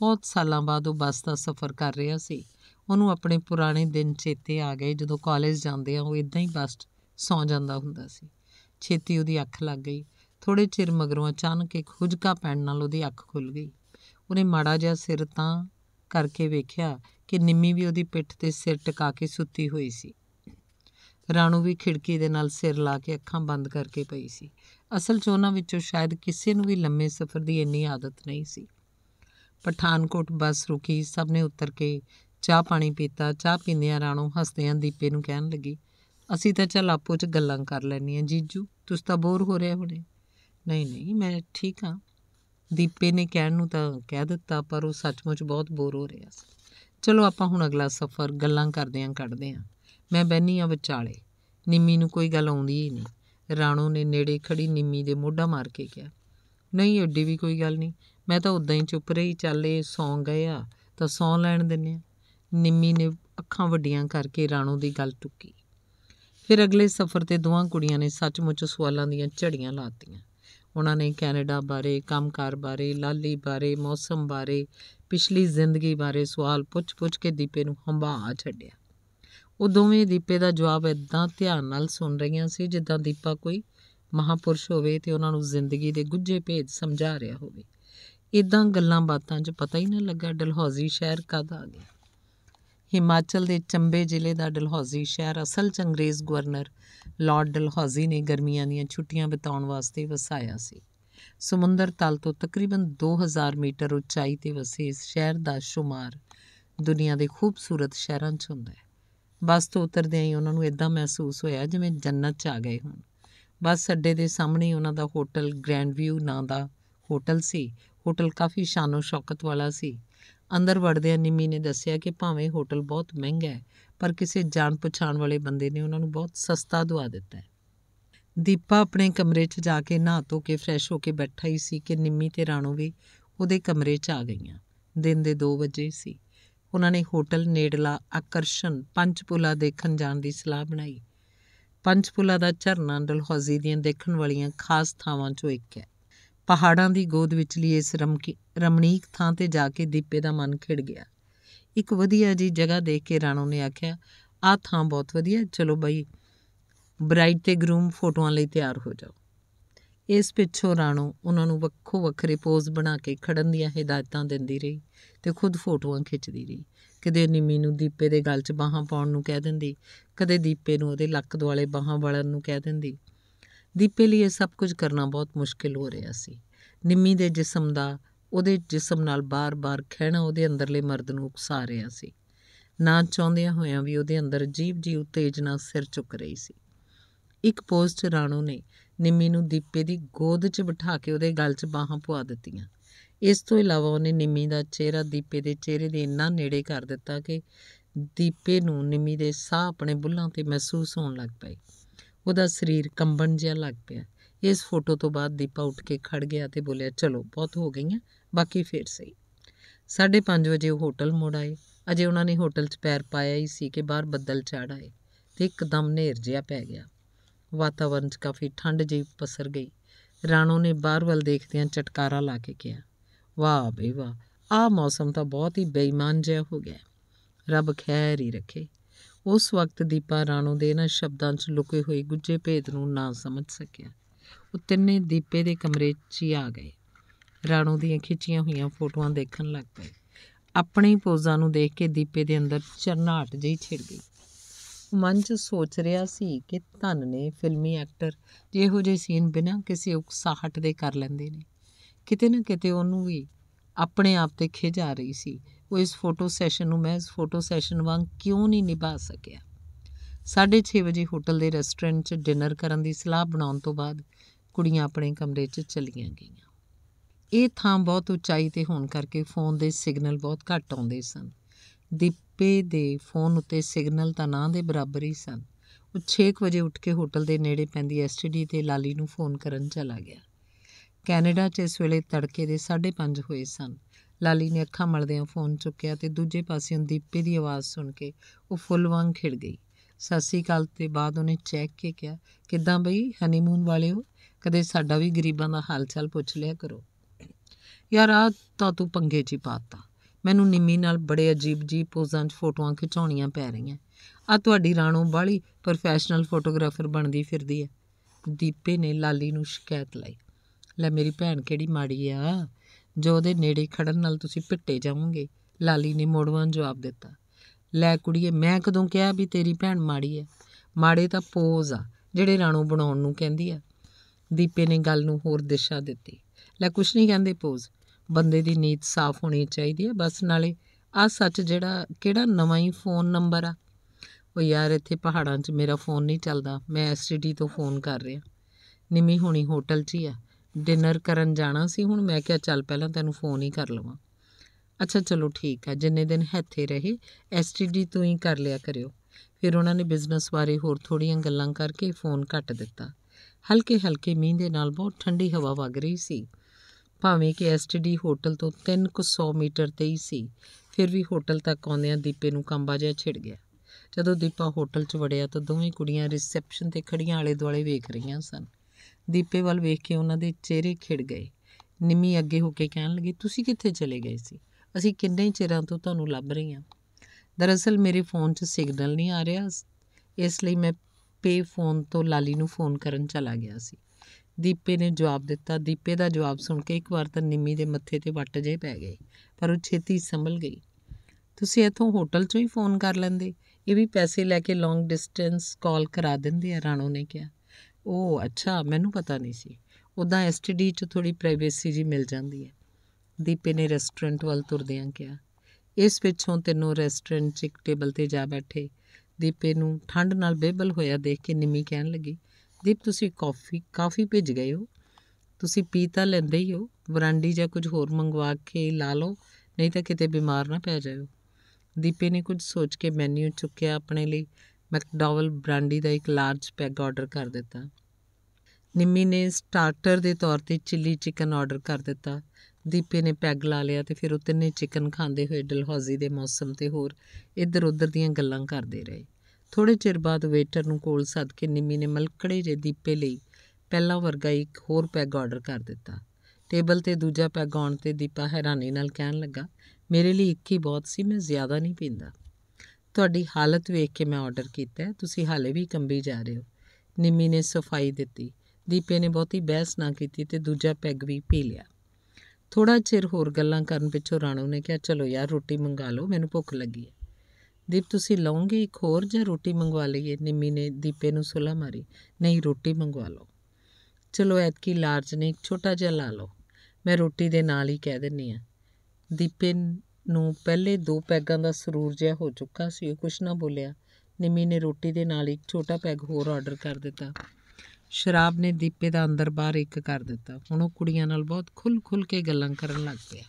ਬਹੁਤ ਸਾਲਾਂ ਬਾਅਦ ਉਹ ਬੱਸ ਦਾ ਸਫ਼ਰ ਕਰ ਰਿਹਾ ਸੀ। ਉਹਨੂੰ ਆਪਣੇ ਪੁਰਾਣੇ ਦਿਨ ਚੇਤੇ ਆ ਗਏ। ਜਦੋਂ ਕਾਲਜ ਜਾਂਦੇ ਆ, ਉਹ ਇਦਾਂ ਹੀ ਬੱਸ ਸੌਂ ਜਾਂਦਾ ਹੁੰਦਾ ਸੀ। ਛੇਤੀ ਉਹਦੀ ਅੱਖ ਲੱਗ ਗਈ। ਥੋੜੇ ਚਿਰ ਮਗਰੋਂ ਅਚਾਨਕ ਇੱਕ ਹੁਜਕਾ ਪੈਣ ਨਾਲ ਉਹਦੀ ਅੱਖ ਖੁੱਲ ਗਈ। ਉਹਨੇ ਮਾੜਾ ਜਿਹਾ ਸਿਰ ਤਾਂ ਕਰਕੇ ਵੇਖਿਆ ਕਿ ਨਿੰਮੀ ਵੀ ਉਹਦੀ ਪਿੱਠ ਤੇ ਸਿਰ ਟਿਕਾ ਕੇ ਸੁੱਤੀ ਹੋਈ ਸੀ। ਰਾਣੂ ਵੀ ਖਿੜਕੀ ਦੇ ਨਾਲ ਸਿਰ ਲਾ ਕੇ ਅੱਖਾਂ ਬੰਦ ਕਰਕੇ ਪਈ ਸੀ। ਅਸਲ 'ਚ ਉਹਨਾਂ ਵਿੱਚੋਂ ਸ਼ਾਇਦ ਕਿਸੇ ਨੂੰ ਵੀ ਲੰਮੇ ਸਫ਼ਰ ਦੀ ਇੰਨੀ ਆਦਤ ਨਹੀਂ ਸੀ। ਪਠਾਨਕੋਟ ਬੱਸ ਰੁਕੀ, ਸਭ ਨੇ ਉਤਰ ਕੇ ਚਾਹ ਪਾਣੀ ਪੀਤਾ। ਚਾਹ ਪੀਂਦਿਆਂ ਰਾਣੂ ਹੱਸਦਿਆਂ ਦੀਪੇ ਨੂੰ ਕਹਿਣ ਲੱਗੀ, ਅਸੀਂ ਤਾਂ ਚੱਲ ਆਪੋ 'ਚ ਗੱਲਾਂ ਕਰ ਲੈਣੀਆਂ ਜੀਜੂ, ਤੁਸੀਂ ਤਾਂ ਬੋਰ ਹੋ ਰਹੇ ਹੋਣੇ? ਨਹੀਂ ਨਹੀਂ, ਮੈਂ ਠੀਕ ਹਾਂ। ਦੀਪੇ ਨੇ ਕਹਿਣ ਨੂੰ ਤਾਂ ਕਹਿ ਦਿੱਤਾ, ਪਰ ਉਹ ਸੱਚਮੁੱਚ ਬਹੁਤ ਬੋਰ ਹੋ ਰਿਹਾ ਸੀ। ਚਲੋ ਆਪਾਂ ਹੁਣ ਅਗਲਾ ਸਫ਼ਰ ਗੱਲਾਂ ਕਰਦਿਆਂ ਕੱਢਦੇ ਹਾਂ। ਮੈਂ ਬੈਨੀ ਆ ਵਿਚਾਲੇ। ਨਿੰਮੀ ਨੂੰ ਕੋਈ ਗੱਲ ਆਉਂਦੀ ਹੀ ਨਹੀਂ। ਰਾਣੋ ਨੇ ਨੇੜੇ ਖੜੀ ਨਿੰਮੀ ਦੇ ਮੋਢਾ ਮਾਰ ਕੇ ਕਿਹਾ, ਨਹੀਂ ਏਡੀ ਵੀ ਕੋਈ ਗੱਲ ਨਹੀਂ। ਮੈਂ ਤਾਂ ਉਦਾਂ ਹੀ ਚੁੱਪ ਰਹੀ, ਚੱਲੇ ਸੌਂ ਗਏ ਆ, ਤਾਂ ਸੌਂ ਲੈਣ ਦਿੰਨੇ ਆ ਨਿੰਮੀ ਨੇ ਅੱਖਾਂ ਵੱਡੀਆਂ ਕਰਕੇ ਰਾਣੋ ਦੀ ਗੱਲ ਟੁੱਕੀ। ਫਿਰ ਅਗਲੇ ਸਫ਼ਰ ਤੇ ਦੋਵਾਂ ਕੁੜੀਆਂ ਨੇ ਸੱਚਮੁੱਚ ਸਵਾਲਾਂ ਦੀਆਂ ਝੜੀਆਂ ਲਾਤੀਆਂ ਉਹਨਾਂ ਨੇ ਕੈਨੇਡਾ ਬਾਰੇ, ਕੰਮਕਾਰ ਬਾਰੇ, ਲਾਲੀ ਬਾਰੇ, ਮੌਸਮ ਬਾਰੇ, ਪਿਛਲੀ ਜ਼ਿੰਦਗੀ ਬਾਰੇ ਸਵਾਲ ਪੁੱਛ-ਪੁੱਛ ਕੇ ਦੀਪੇ ਨੂੰ ਹੰਬਾ ਛੱਡਿਆ। ਉਹ ਦੋਵੇਂ ਦੀਪੇ ਦਾ ਜਵਾਬ ਇਦਾਂ ਧਿਆਨ ਨਾਲ ਸੁਣ ਰਹੀਆਂ ਸੀ ਜਿੱਦਾਂ ਦੀਪਾ ਕੋਈ ਮਹਾਪੁਰਸ਼ ਹੋਵੇ ਤੇ ਉਹਨਾਂ ਨੂੰ ਜ਼ਿੰਦਗੀ ਦੇ ਗੁੱਝੇ ਭੇਦ ਸਮਝਾ ਰਿਹਾ ਹੋਵੇ। ਇਦਾਂ ਗੱਲਾਂ ਬਾਤਾਂ 'ਚ ਪਤਾ ਹੀ ਨਾ ਲੱਗਾ ਡਲਹੌਜ਼ੀ ਸ਼ਹਿਰ ਕਦ ਆ ਗਿਆ। ਹਿਮਾਚਲ ਦੇ ਚੰਬੇ ਜ਼ਿਲ੍ਹੇ ਦਾ ਡਲਹੌਜ਼ੀ ਸ਼ਹਿਰ ਅਸਲ 'ਚ ਅੰਗਰੇਜ਼ ਗਵਰਨਰ ਲਾਰਡ ਡਲਹੌਜ਼ੀ ਨੇ ਗਰਮੀਆਂ ਦੀਆਂ ਛੁੱਟੀਆਂ ਬਿਤਾਉਣ ਵਾਸਤੇ ਵਸਾਇਆ ਸੀ। ਸਮੁੰਦਰ ਤਲ ਤੋਂ ਤਕਰੀਬਨ 2000 ਮੀਟਰ ਉਚਾਈ ਤੇ ਵਸੇ ਇਸ ਸ਼ਹਿਰ ਦਾ ਸ਼ੁਮਾਰ ਦੁਨੀਆ ਦੇ ਖੂਬਸੂਰਤ ਸ਼ਹਿਰਾਂ 'ਚ ਹੁੰਦਾ ਹੈ। ਬੱਸ ਤੋਂ ਉਤਰਦਿਆਂ ਹੀ ਉਹਨਾਂ ਨੂੰ ਇਦਾਂ ਮਹਿਸੂਸ ਹੋਇਆ ਜਿਵੇਂ ਜੰਨਤ 'ਚ ਆ ਗਏ ਹੋਣ। ਬੱਸ ਅੱਡੇ ਦੇ ਸਾਹਮਣੇ ਉਹਨਾਂ ਦਾ ਹੋਟਲ ਗ੍ਰੈਂਡ ਵਿਊ ਨਾਂ ਦਾ ਹੋਟਲ ਸੀ। ਹੋਟਲ ਕਾਫੀ ਸ਼ਾਨੋ ਸ਼ੌਕਤ ਵਾਲਾ ਸੀ। ਅੰਦਰ ਵੜਦਿਆਂ ਨਿੰਮੀ ਨੇ ਦੱਸਿਆ ਕਿ ਭਾਵੇਂ ਹੋਟਲ ਬਹੁਤ ਮਹਿੰਗਾ ਹੈ, ਪਰ ਕਿਸੇ ਜਾਣ ਪਛਾਣ ਵਾਲੇ ਬੰਦੇ ਨੇ ਉਹਨਾਂ ਨੂੰ ਬਹੁਤ ਸਸਤਾ ਦਵਾ ਦਿੱਤਾ ਹੈ। ਦੀਪਾ ਆਪਣੇ ਕਮਰੇ 'ਚ ਜਾ ਕੇ ਨਹਾ ਧੋ ਕੇ ਫਰੈਸ਼ ਹੋ ਕੇ ਬੈਠਾ ਹੀ ਸੀ ਕਿ ਨਿੰਮੀ ਤੇ ਰਾਣੋ ਵੀ ਉਹਦੇ ਕਮਰੇ 'ਚ ਆ ਗਈਆਂ। ਦਿਨ ਦੇ 2 ਵਜੇ ਸੀ। ਉਹਨਾਂ ਨੇ ਹੋਟਲ ਨੇੜਲਾ ਆਕਰਸ਼ਣ ਪੰਚਪੁਲਾ ਦੇਖਣ ਜਾਣ ਦੀ ਸਲਾਹ ਬਣਾਈ। ਪੰਚਪੁਲਾ ਦਾ ਝਰਨਾ ਡਲਹੌਜ਼ੀ ਦੀਆਂ ਦੇਖਣ ਵਾਲੀਆਂ ਖਾਸ ਥਾਵਾਂ 'ਚੋਂ ਇੱਕ ਹੈ। ਪਹਾੜਾਂ ਦੀ ਗੋਦ ਵਿਚਲੀ ਇਸ ਰਮਕੀ, ਰਮਣੀਕ ਥਾਂ ਤੇ ਜਾ ਕੇ ਦੀਪੇ ਦਾ ਮਨ ਖਿੜ ਗਿਆ। ਇੱਕ ਵਧੀਆ ਜੀ ਜਗ੍ਹਾ ਦੇਖ ਕੇ ਰਾਣੋ ਨੇ ਆਖਿਆ, ਆਹ ਥਾਂ ਬਹੁਤ ਵਧੀਆ, ਚਲੋ ਬਈ ਬ੍ਰਾਈਡ ਤੇ ਗਰੂਮ ਫੋਟੋਆਂ ਲਈ ਤਿਆਰ ਹੋ ਜਾਓ। ਇਸ ਪਿੱਛੋਂ ਰਾਣੋ ਉਹਨਾਂ ਨੂੰ ਵੱਖੋ ਵੱਖਰੇ ਪੋਜ਼ ਬਣਾ ਕੇ ਖੜਨ ਦੀਆਂ ਹਦਾਇਤਾਂ ਦਿੰਦੀ ਰਹੀ ਤੇ ਖੁਦ ਫੋਟੋਆਂ ਖਿੱਚਦੀ ਰਹੀ। ਕਦੇ ਨਿੰਮੀ ਨੂੰ ਦੀਪੇ ਦੇ ਗਲ 'ਚ ਬਾਹਾਂ ਪਾਉਣ ਨੂੰ ਕਹਿ ਦਿੰਦੀ, ਕਦੇ ਦੀਪੇ ਨੂੰ ਉਹਦੇ ਲੱਕ ਦੁਆਲੇ ਬਾਹਾਂ ਵਾਲਣ ਨੂੰ ਕਹਿ ਦਿੰਦੀ। ਦੀਪੇ ਲਈ ਇਹ ਸਭ ਕੁਝ ਕਰਨਾ ਬਹੁਤ ਮੁਸ਼ਕਿਲ ਹੋ ਰਿਹਾ ਸੀ। ਨਿੰਮੀ ਦੇ ਜਿਸਮ ਦਾ, ਉਹਦੇ ਜਿਸਮ ਨਾਲ ਬਾਰ-ਬਾਰ ਖਹਿਣਾ ਉਹਦੇ ਅੰਦਰਲੇ ਮਰਦ ਨੂੰ ਉਕਸਾ ਰਿਹਾ ਸੀ। ਨਾ ਚਾਹੁੰਦਿਆਂ ਹੋਇਆਂ ਵੀ ਉਹਦੇ ਅੰਦਰ ਜੀਵ ਜੀ ਉਤੇਜਨਾ ਸਿਰ ਚੁੱਕ ਰਹੀ ਸੀ। ਇੱਕ ਪੋਸਟ ਰਾਣੋ ਨੇ ਨਿੰਮੀ ਨੂੰ ਦੀਪੇ ਦੀ ਗੋਦ 'ਚ ਬਿਠਾ ਕੇ ਉਹਦੇ ਗਲ 'ਚ ਬਾਹਾਂ ਪਵਾ ਦਿੱਤੀਆਂ। ਇਸ ਤੋਂ ਇਲਾਵਾ ਉਹਨੇ ਨਿੰਮੀ ਦਾ ਚਿਹਰਾ ਦੀਪੇ ਦੇ ਚਿਹਰੇ ਦੇ ਇੰਨਾ ਨੇੜੇ ਕਰ ਦਿੱਤਾ ਕਿ ਦੀਪੇ ਨੂੰ ਨਿੰਮੀ ਦੇ ਸਾਹ ਆਪਣੇ ਬੁੱਲਾਂ ਤੇ ਮਹਿਸੂਸ ਹੋਣ ਲੱਗ ਪਏ। ਉਹਦਾ ਸਰੀਰ ਕੰਬਣ ਜਿਹਾ ਲੱਗ ਪਿਆ। ਇਸ ਫੋਟੋ ਤੋਂ ਬਾਅਦ ਦੀਪਾ ਉੱਠ ਕੇ ਖੜ ਗਿਆ ਤੇ ਬੋਲਿਆ, ਚਲੋ, ਬਹੁਤ ਹੋ ਗਈਆਂ, ਬਾਕੀ ਫੇਰ ਸਹੀ। 5:30 ਵਜੇ ਉਹ ਹੋਟਲ ਮੁੜ ਆਏ। ਅਜੇ ਉਹਨਾਂ ਨੇ ਹੋਟਲ 'ਚ ਪੈਰ ਪਾਇਆ ਹੀ ਸੀ ਕਿ ਬਾਹਰ ਬੱਦਲ ਚੜ ਆਏ ਤੇ ਇੱਕਦਮ ਹਨੇਰ ਜਿਹਾ ਪੈ ਗਿਆ। ਵਾਤਾਵਰਣ 'ਚ ਕਾਫੀ ਠੰਡ ਜਿਹੀ ਪਸਰ ਗਈ। ਰਾਣੋ ਨੇ ਬਾਹਰ ਵੱਲ ਦੇਖਦਿਆਂ ਚਟਕਾਰਾ ਲਾ ਕੇ ਕਿਹਾ, ਵਾਹ ਬਈ ਵਾਹ ਆ ਮੌਸਮ ਤਾਂ ਬਹੁਤ ਹੀ ਬੇਈਮਾਨ ਜਿਹਾ ਹੋ ਗਿਆ। ਰੱਬ ਖੈਰ ਹੀ ਰੱਖੇ। ਉਸ ਵਕਤ ਦੀਪਾ ਰਾਣੋ ਦੇ ਇਹਨਾਂ ਸ਼ਬਦਾਂ 'ਚ ਲੁਕੇ ਹੋਏ ਗੁੱਜੇ ਭੇਦ ਨੂੰ ਨਾ ਸਮਝ ਸਕਿਆ। ਉਹ ਤਿੰਨੇ ਦੀਪੇ ਦੇ ਕਮਰੇ 'ਚ ਹੀ ਆ ਗਏ। ਰਾਣੋ ਦੀਆਂ ਖਿੱਚੀਆਂ ਹੋਈਆਂ ਫੋਟੋਆਂ ਦੇਖਣ ਲੱਗ ਪਏ। ਆਪਣੇ ਪੋਜ਼ਾਂ ਨੂੰ ਦੇਖ ਕੇ ਦੀਪੇ ਦੇ ਅੰਦਰ ਚਰਨਾਟ ਜਿਹੀ ਛਿੜ ਗਈ। ਮਨ 'ਚ ਸੋਚ ਰਿਹਾ ਸੀ ਕਿ ਧਨ ਨੇ ਫਿਲਮੀ ਐਕਟਰ ਜਿਹੋ ਜਿਹੇ ਸੀਨ ਬਿਨਾਂ ਕਿਸੇ ਉਕਸਾਹਟ ਦੇ ਕਰ ਲੈਂਦੇ ਨੇ। ਕਿਤੇ ਨਾ ਕਿਤੇ ਉਹਨੂੰ ਵੀ ਆਪਣੇ ਆਪ ਤੇ ਖਿਜ ਆ ਰਹੀ ਸੀ ਉਹ ਇਸ ਫੋਟੋ ਸੈਸ਼ਨ ਨੂੰ ਮੈਂ ਇਸ ਫੋਟੋ ਸੈਸ਼ਨ ਵਾਂਗ ਕਿਉਂ ਨਹੀਂ ਨਿਭਾ ਸਕਿਆ? 6:30 ਵਜੇ ਹੋਟਲ ਦੇ ਰੈਸਟੋਰੈਂਟ 'ਚ ਡਿਨਰ ਕਰਨ ਦੀ ਸਲਾਹ ਬਣਾਉਣ ਤੋਂ ਬਾਅਦ ਕੁੜੀਆਂ ਆਪਣੇ ਕਮਰੇ 'ਚ ਚਲੀਆਂ ਗਈਆਂ। ਇਹ ਥਾਂ ਬਹੁਤ ਉਚਾਈ ਤੇ ਹੋਣ ਕਰਕੇ ਫੋਨ ਦੇ ਸਿਗਨਲ ਬਹੁਤ ਘੱਟ ਆਉਂਦੇ ਸਨ। ਦੀਪੇ ਦੇ ਫੋਨ ਉੱਤੇ ਸਿਗਨਲ ਤਾਂ ਨਾ ਦੇ ਬਰਾਬਰ ਹੀ ਸਨ। ਉਹ 6 ਵਜੇ ਉੱਠ ਕੇ ਹੋਟਲ ਦੇ ਨੇੜੇ ਪੈਂਦੀ ਐਸਟੀਡੀ ਤੇ ਲਾਲੀ ਨੂੰ ਫੋਨ ਕਰਨ ਚਲਾ ਗਿਆ। ਕੈਨੇਡਾ 'ਚ ਇਸ ਵੇਲੇ ਤੜਕੇ ਦੇ 5:30 ਹੋਏ ਸਨ। ਲਾਲੀ ਨੇ ਅੱਖਾਂ ਮਲਦਿਆਂ ਫੋਨ ਚੁੱਕਿਆ ਤੇ ਦੂਜੇ ਪਾਸਿਓਂ ਦੀਪੇ ਦੀ ਆਵਾਜ਼ ਸੁਣ ਕੇ ਉਹ ਫੁੱਲ ਵਾਂਗ ਖਿੜ ਗਈ। ਸਤਿ ਸ੍ਰੀ ਅਕਾਲ ਤੇ ਬਾਅਦ ਉਹਨੇ ਚੈੱਕ ਕੇ ਕਿਹਾ, ਕਿੱਦਾਂ ਬਈ ਹਨੀਮੂਨ ਵਾਲਿਓ ਕਦੇ ਸਾਡਾ ਵੀ ਗਰੀਬਾਂ ਦਾ ਹਾਲ ਚਾਲ ਪੁੱਛ ਲਿਆ ਕਰੋ। ਯਾਰ ਆ ਤਾਂ ਤੂੰ ਪੰਗੇ 'ਚ ਹੀ ਪਾਤਾ ਮੈਨੂੰ ਨਿੰਮੀ ਨਾਲ ਬੜੇ ਅਜੀਬ ਜੀ ਪੋਜ਼ਾਂ 'ਚ ਫੋਟੋਆਂ ਖਿਚਾਉਣੀਆਂ ਪੈ ਰਹੀਆਂ। ਆ ਤੁਹਾਡੀ ਰਾਣੋ ਬਾਲੀ ਪ੍ਰੋਫੈਸ਼ਨਲ ਫੋਟੋਗ੍ਰਾਫਰ ਬਣਦੀ ਫਿਰਦੀ ਹੈ। ਦੀਪੇ ਨੇ ਲਾਲੀ ਨੂੰ ਸ਼ਿਕਾਇਤ ਲਾਈ, ਲੈ ਮੇਰੀ ਭੈਣ ਕਿਹੜੀ ਮਾੜੀ ਆ? ਜੋ ਉਹਦੇ ਨੇੜੇ ਖੜਨ ਨਾਲ ਤੁਸੀਂ ਪਿੱਟੇ ਜਾਵੋਗੇ ਲਾਲੀ ਨੇ ਮੋੜਵਾਂ ਜਵਾਬ ਦਿੱਤਾ। ਲੈ ਕੁੜੀਏ, ਮੈਂ ਕਦੋਂ ਕਿਹਾ ਵੀ ਤੇਰੀ ਭੈਣ ਮਾੜੀ ਹੈ ਮਾੜੇ ਤਾਂ ਪੋਜ਼ ਆ, ਜਿਹੜੇ ਰਾਣੋ ਬਣਾਉਣ ਨੂੰ ਕਹਿੰਦੀ ਆ। ਦੀਪੇ ਨੇ ਗੱਲ ਨੂੰ ਹੋਰ ਦਿਸ਼ਾ ਦਿੱਤੀ। ਲੈ ਕੁਛ ਨਹੀਂ ਕਹਿੰਦੇ ਪੋਜ਼। ਬੰਦੇ ਦੀ ਨੀਤ ਸਾਫ਼ ਹੋਣੀ ਚਾਹੀਦੀ ਹੈ ਬਸ ਨਾਲੇ ਆ ਸੱਚ ਜਿਹੜਾ, ਕਿਹੜਾ ਨਵਾਂ ਹੀ ਫੋਨ ਨੰਬਰ ਆ? ਉਹ ਯਾਰ, ਇੱਥੇ ਪਹਾੜਾਂ 'ਚ ਮੇਰਾ ਫੋਨ ਨਹੀਂ ਚੱਲਦਾ, ਮੈਂ ਐਸਟੀਡੀ ਤੋਂ ਫੋਨ ਕਰ ਰਿਹਾ। ਨਿਮੀ ਹੋਣੀ ਹੋਟਲ 'ਚ ਹੀ ਆ। ਡਿਨਰ ਕਰਨ ਜਾਣਾ ਸੀ, ਹੁਣ ਮੈਂ ਕਿਹਾ ਚੱਲ ਪਹਿਲਾਂ ਤੈਨੂੰ ਫੋਨ ਹੀ ਕਰ ਲਵਾਂ। ਅੱਛਾ, ਚਲੋ ਠੀਕ ਆ, ਜਿੰਨੇ ਦਿਨ ਇੱਥੇ ਰਹੇ ਐਸਟੀਡੀ ਤੋਂ ਹੀ ਕਰ ਲਿਆ ਕਰਿਓ। ਫਿਰ ਉਹਨਾਂ ਨੇ ਬਿਜ਼ਨਸ ਬਾਰੇ ਹੋਰ ਥੋੜੀਆਂ ਗੱਲਾਂ ਕਰਕੇ ਫੋਨ ਕੱਟ ਦਿੱਤਾ। ਹਲਕੇ ਹਲਕੇ ਮੀਂਹ ਦੇ ਨਾਲ ਬਹੁਤ ਠੰਡੀ ਹਵਾ ਵਗ ਰਹੀ ਸੀ। ਭਾਵੇਂ ਕਿ ਐਸਟੀਡੀ ਹੋਟਲ ਤੋਂ 300 ਮੀਟਰ ਤੇ ਹੀ ਸੀ, ਫਿਰ ਵੀ ਹੋਟਲ ਤੱਕ ਆਉਂਦਿਆਂ ਦੀਪੇ ਨੂੰ ਕੰਬਾ ਜਿਹਾ ਛਿੜ ਗਿਆ। ਜਦੋਂ ਦੀਪਾ ਹੋਟਲ 'ਚ ਵੜਿਆ ਤਾਂ ਦੋਵੇਂ ਕੁੜੀਆਂ ਰਿਸੈਪਸ਼ਨ ਤੇ ਖੜੀਆਂ ਆਲੇ ਦੁਆਲੇ ਵੇਖ ਰਹੀਆਂ ਸਨ। ਦੀਪੇ ਵੱਲ ਵੇਖ ਕੇ ਉਹਨਾਂ ਦੇ ਚਿਹਰੇ ਖਿੜ ਗਏ। ਨਿੰਮੀ ਅੱਗੇ ਹੋ ਕੇ ਕਹਿਣ ਲੱਗੀ, ਤੁਸੀਂ ਕਿੱਥੇ ਚਲੇ ਗਏ ਸੀ? ਅਸੀਂ ਕਿੰਨੇ ਹੀ ਚਿਰਾਂ ਤੋਂ ਤੁਹਾਨੂੰ ਲੱਭ ਰਹੇ ਹਾਂ। ਦਰਅਸਲ ਮੇਰੇ ਫੋਨ 'ਚ ਸਿਗਨਲ ਨਹੀਂ ਆ ਰਿਹਾ। ਇਸ ਲਈ ਮੈਂ ਪੇ ਫੋਨ ਤੋਂ ਲਾਲੀ ਨੂੰ ਫੋਨ ਕਰਨ ਚਲਾ ਗਿਆ ਸੀ। ਦੀਪੇ ਨੇ ਜਵਾਬ ਦਿੱਤਾ। ਦੀਪੇ ਦਾ ਜਵਾਬ ਸੁਣ ਕੇ ਇੱਕ ਵਾਰ ਤਾਂ ਨਿੰਮੀ ਦੇ ਮੱਥੇ ਤੇ ਵੱਟ ਜੇ ਪੈ ਗਏ, ਪਰ ਉਹ ਛੇਤੀ ਸੰਭਲ ਗਈ। ਤੁਸੀਂ ਇੱਥੋਂ ਹੋਟਲ 'ਚੋਂ ਹੀ ਫੋਨ ਕਰ ਲੈਂਦੇ? ਇਹ ਵੀ ਪੈਸੇ ਲੈ ਕੇ ਲੌਂਗ ਡਿਸਟੈਂਸ ਕਾਲ ਕਰਾ ਦਿੰਦੇ ਆ, ਰਾਣੋ ਨੇ ਕਿਹਾ। ਉਹ ਅੱਛਾ, ਮੈਨੂੰ ਪਤਾ ਨਹੀਂ ਸੀ। ਉਦਾਂ ਐਸਟੀਡੀ 'ਚ ਥੋੜੀ ਪ੍ਰਾਈਵੇਸੀ ਜੀ ਮਿਲ ਜਾਂਦੀ ਹੈ। ਦੀਪੇ ਨੇ ਰੈਸਟੋਰੈਂਟ ਵੱਲ ਤੁਰਦਿਆਂ ਕਿਹਾ। ਇਸ ਪਿੱਛੋਂ ਤੈਨੂੰ ਰੈਸਟੋਰੈਂਟ 'ਚ ਇੱਕ ਟੇਬਲ ਤੇ ਜਾ ਬੈਠੇ। ਦੀਪੇ ਨੂੰ ਠੰਡ ਨਾਲ ਬੇਬਲ ਹੋਇਆ ਦੇਖ ਕੇ ਨਿੰਮੀ ਕਹਿਣ ਲੱਗੀ, ਦੀਪ, ਤੁਸੀਂ ਕਾਫੀ ਕਾਫੀ ਭਿੱਜ ਗਏ ਹੋ। ਤੁਸੀਂ ਪੀ ਤਾਂ ਲੈਂਦੇ ਹੀ ਹੋ। ਵਰਾਂਡੀ ਜਾਂ ਕੁਝ ਹੋਰ ਮੰਗਵਾ ਕੇ ਲਾ ਲਓ, ਨਹੀਂ ਤਾਂ ਕਿਤੇ ਬਿਮਾਰ ਨਾ ਪੈ ਜਾਇਓ। ਦੀਪੇ ਨੇ ਕੁਝ ਸੋਚ ਕੇ ਮੈਨੂ ਚੁੱਕਿਆ ਆਪਣੇ ਲਈ। ਮੈਕਡੋਵਲ ਬ੍ਰਾਂਡੀ ਦਾ ਇੱਕ ਲਾਰਜ ਪੈਗ ਆਰਡਰ ਕਰ ਦਿੱਤਾ। ਨਿੰਮੀ ਨੇ ਸਟਾਰਟਰ ਦੇ ਤੌਰ ਤੇ ਚਿੱਲੀ ਚਿਕਨ ਆਰਡਰ ਕਰ ਦਿੱਤਾ। ਦੀਪੇ ਨੇ ਪੈਗ ਲਾ ਲਿਆ ਤੇ ਫਿਰ ਉਹ ਤਿੰਨੇ ਚਿਕਨ ਖਾਂਦੇ ਹੋਏ ਡਲਹੌਜ਼ੀ ਦੇ ਮੌਸਮ ਤੇ ਹੋਰ ਇੱਧਰ ਉੱਧਰ ਦੀਆਂ ਗੱਲਾਂ ਕਰਦੇ ਰਹੇ। ਥੋੜੇ ਚਿਰ ਬਾਅਦ ਵੇਟਰ ਨੂੰ ਕੋਲ ਸੱਦ ਕੇ ਨਿੰਮੀ ਨੇ ਮਲਕੜੇ ਜੇ ਦੀਪੇ ਲਈ ਪਹਿਲਾ ਵਰਗਾ ਇੱਕ ਹੋਰ ਪੈਗ ਆਰਡਰ ਕਰ ਦਿੱਤਾ। ਟੇਬਲ ਤੇ ਦੂਜਾ ਪੈਗ ਆਉਣ ਤੇ ਦੀਪਾ ਹੈਰਾਨੀ ਨਾਲ ਕਹਿਣ ਲੱਗਾ, ਮੇਰੇ ਲਈ ਇੱਕ ਹੀ ਬਹੁਤ ਸੀ, ਮੈਂ ਜ਼ਿਆਦਾ ਨਹੀਂ ਪੀਂਦਾ। ਤੁਹਾਡੀ ਹਾਲਤ ਵੇਖ ਕੇ ਮੈਂ ਆਰਡਰ ਕੀਤਾ ਤੁਸੀਂ ਹਾਲੇ ਵੀ ਕੰਬੀ ਜਾ ਰਹੇ ਹੋ। ਨਿੰਮੀ ਨੇ ਸਫ਼ਾਈ ਦਿੱਤੀ। ਦੀਪੇ ਨੇ ਬਹੁਤੀ ਬਹਿਸ ਨਾ ਕੀਤੀ ਤੇ ਦੂਜਾ ਪੈਗ ਵੀ ਪੀ ਲਿਆ। ਥੋੜਾ ਚਿਰ ਹੋਰ ਗੱਲਾਂ ਕਰਨ ਪਿੱਛੋਂ ਰਾਣੋ ਨੇ ਕਿਹਾ, ਚਲੋ ਯਾਰ, ਰੋਟੀ ਮੰਗਾ ਲਓ, ਮੈਨੂੰ ਭੁੱਖ ਲੱਗੀ ਹੈ। ਦੀਪ, ਤੁਸੀਂ ਲਓਗੇ ਇੱਕ ਹੋਰ ਜਾਂ ਰੋਟੀ ਮੰਗਵਾ ਲਈਏ? ਨਿੰਮੀ ਨੇ ਦੀਪੇ ਨੂੰ ਸੁਲਾ ਮਾਰੀ। ਨਹੀਂ, ਰੋਟੀ ਮੰਗਵਾ ਲਓ। ਚਲੋ, ਐਤਕੀ ਲਾਰਜ ਨੇ ਇੱਕ ਛੋਟਾ ਜਿਹਾ ਲਾ ਲਓ। ਮੈਂ ਰੋਟੀ ਦੇ ਨਾਲ ਹੀ ਕਹਿ ਦਿੰਨੀ ਆ ਦੀਪੇ ਨੂੰ ਪਹਿਲੇ ਦੋ ਪੈਗਾਂ ਦਾ ਸਰੂਰ ਜਿਹਾ ਹੋ ਚੁੱਕਾ ਸੀ। ਉਹ ਕੁਛ ਨਾ ਬੋਲਿਆ। ਨਿੰਮੀ ਨੇ ਰੋਟੀ ਦੇ ਨਾਲ ਇੱਕ ਛੋਟਾ ਪੈਗ ਹੋਰ ਆਰਡਰ ਕਰ ਦਿੱਤਾ। ਸ਼ਰਾਬ ਨੇ ਦੀਪੇ ਦਾ ਅੰਦਰ ਬਾਹਰ ਇੱਕ ਕਰ ਦਿੱਤਾ। ਹੁਣ ਉਹ ਕੁੜੀਆਂ ਨਾਲ ਬਹੁਤ ਖੁੱਲ-ਖੁੱਲ ਕੇ ਗੱਲਾਂ ਕਰਨ ਲੱਗ ਪਿਆ।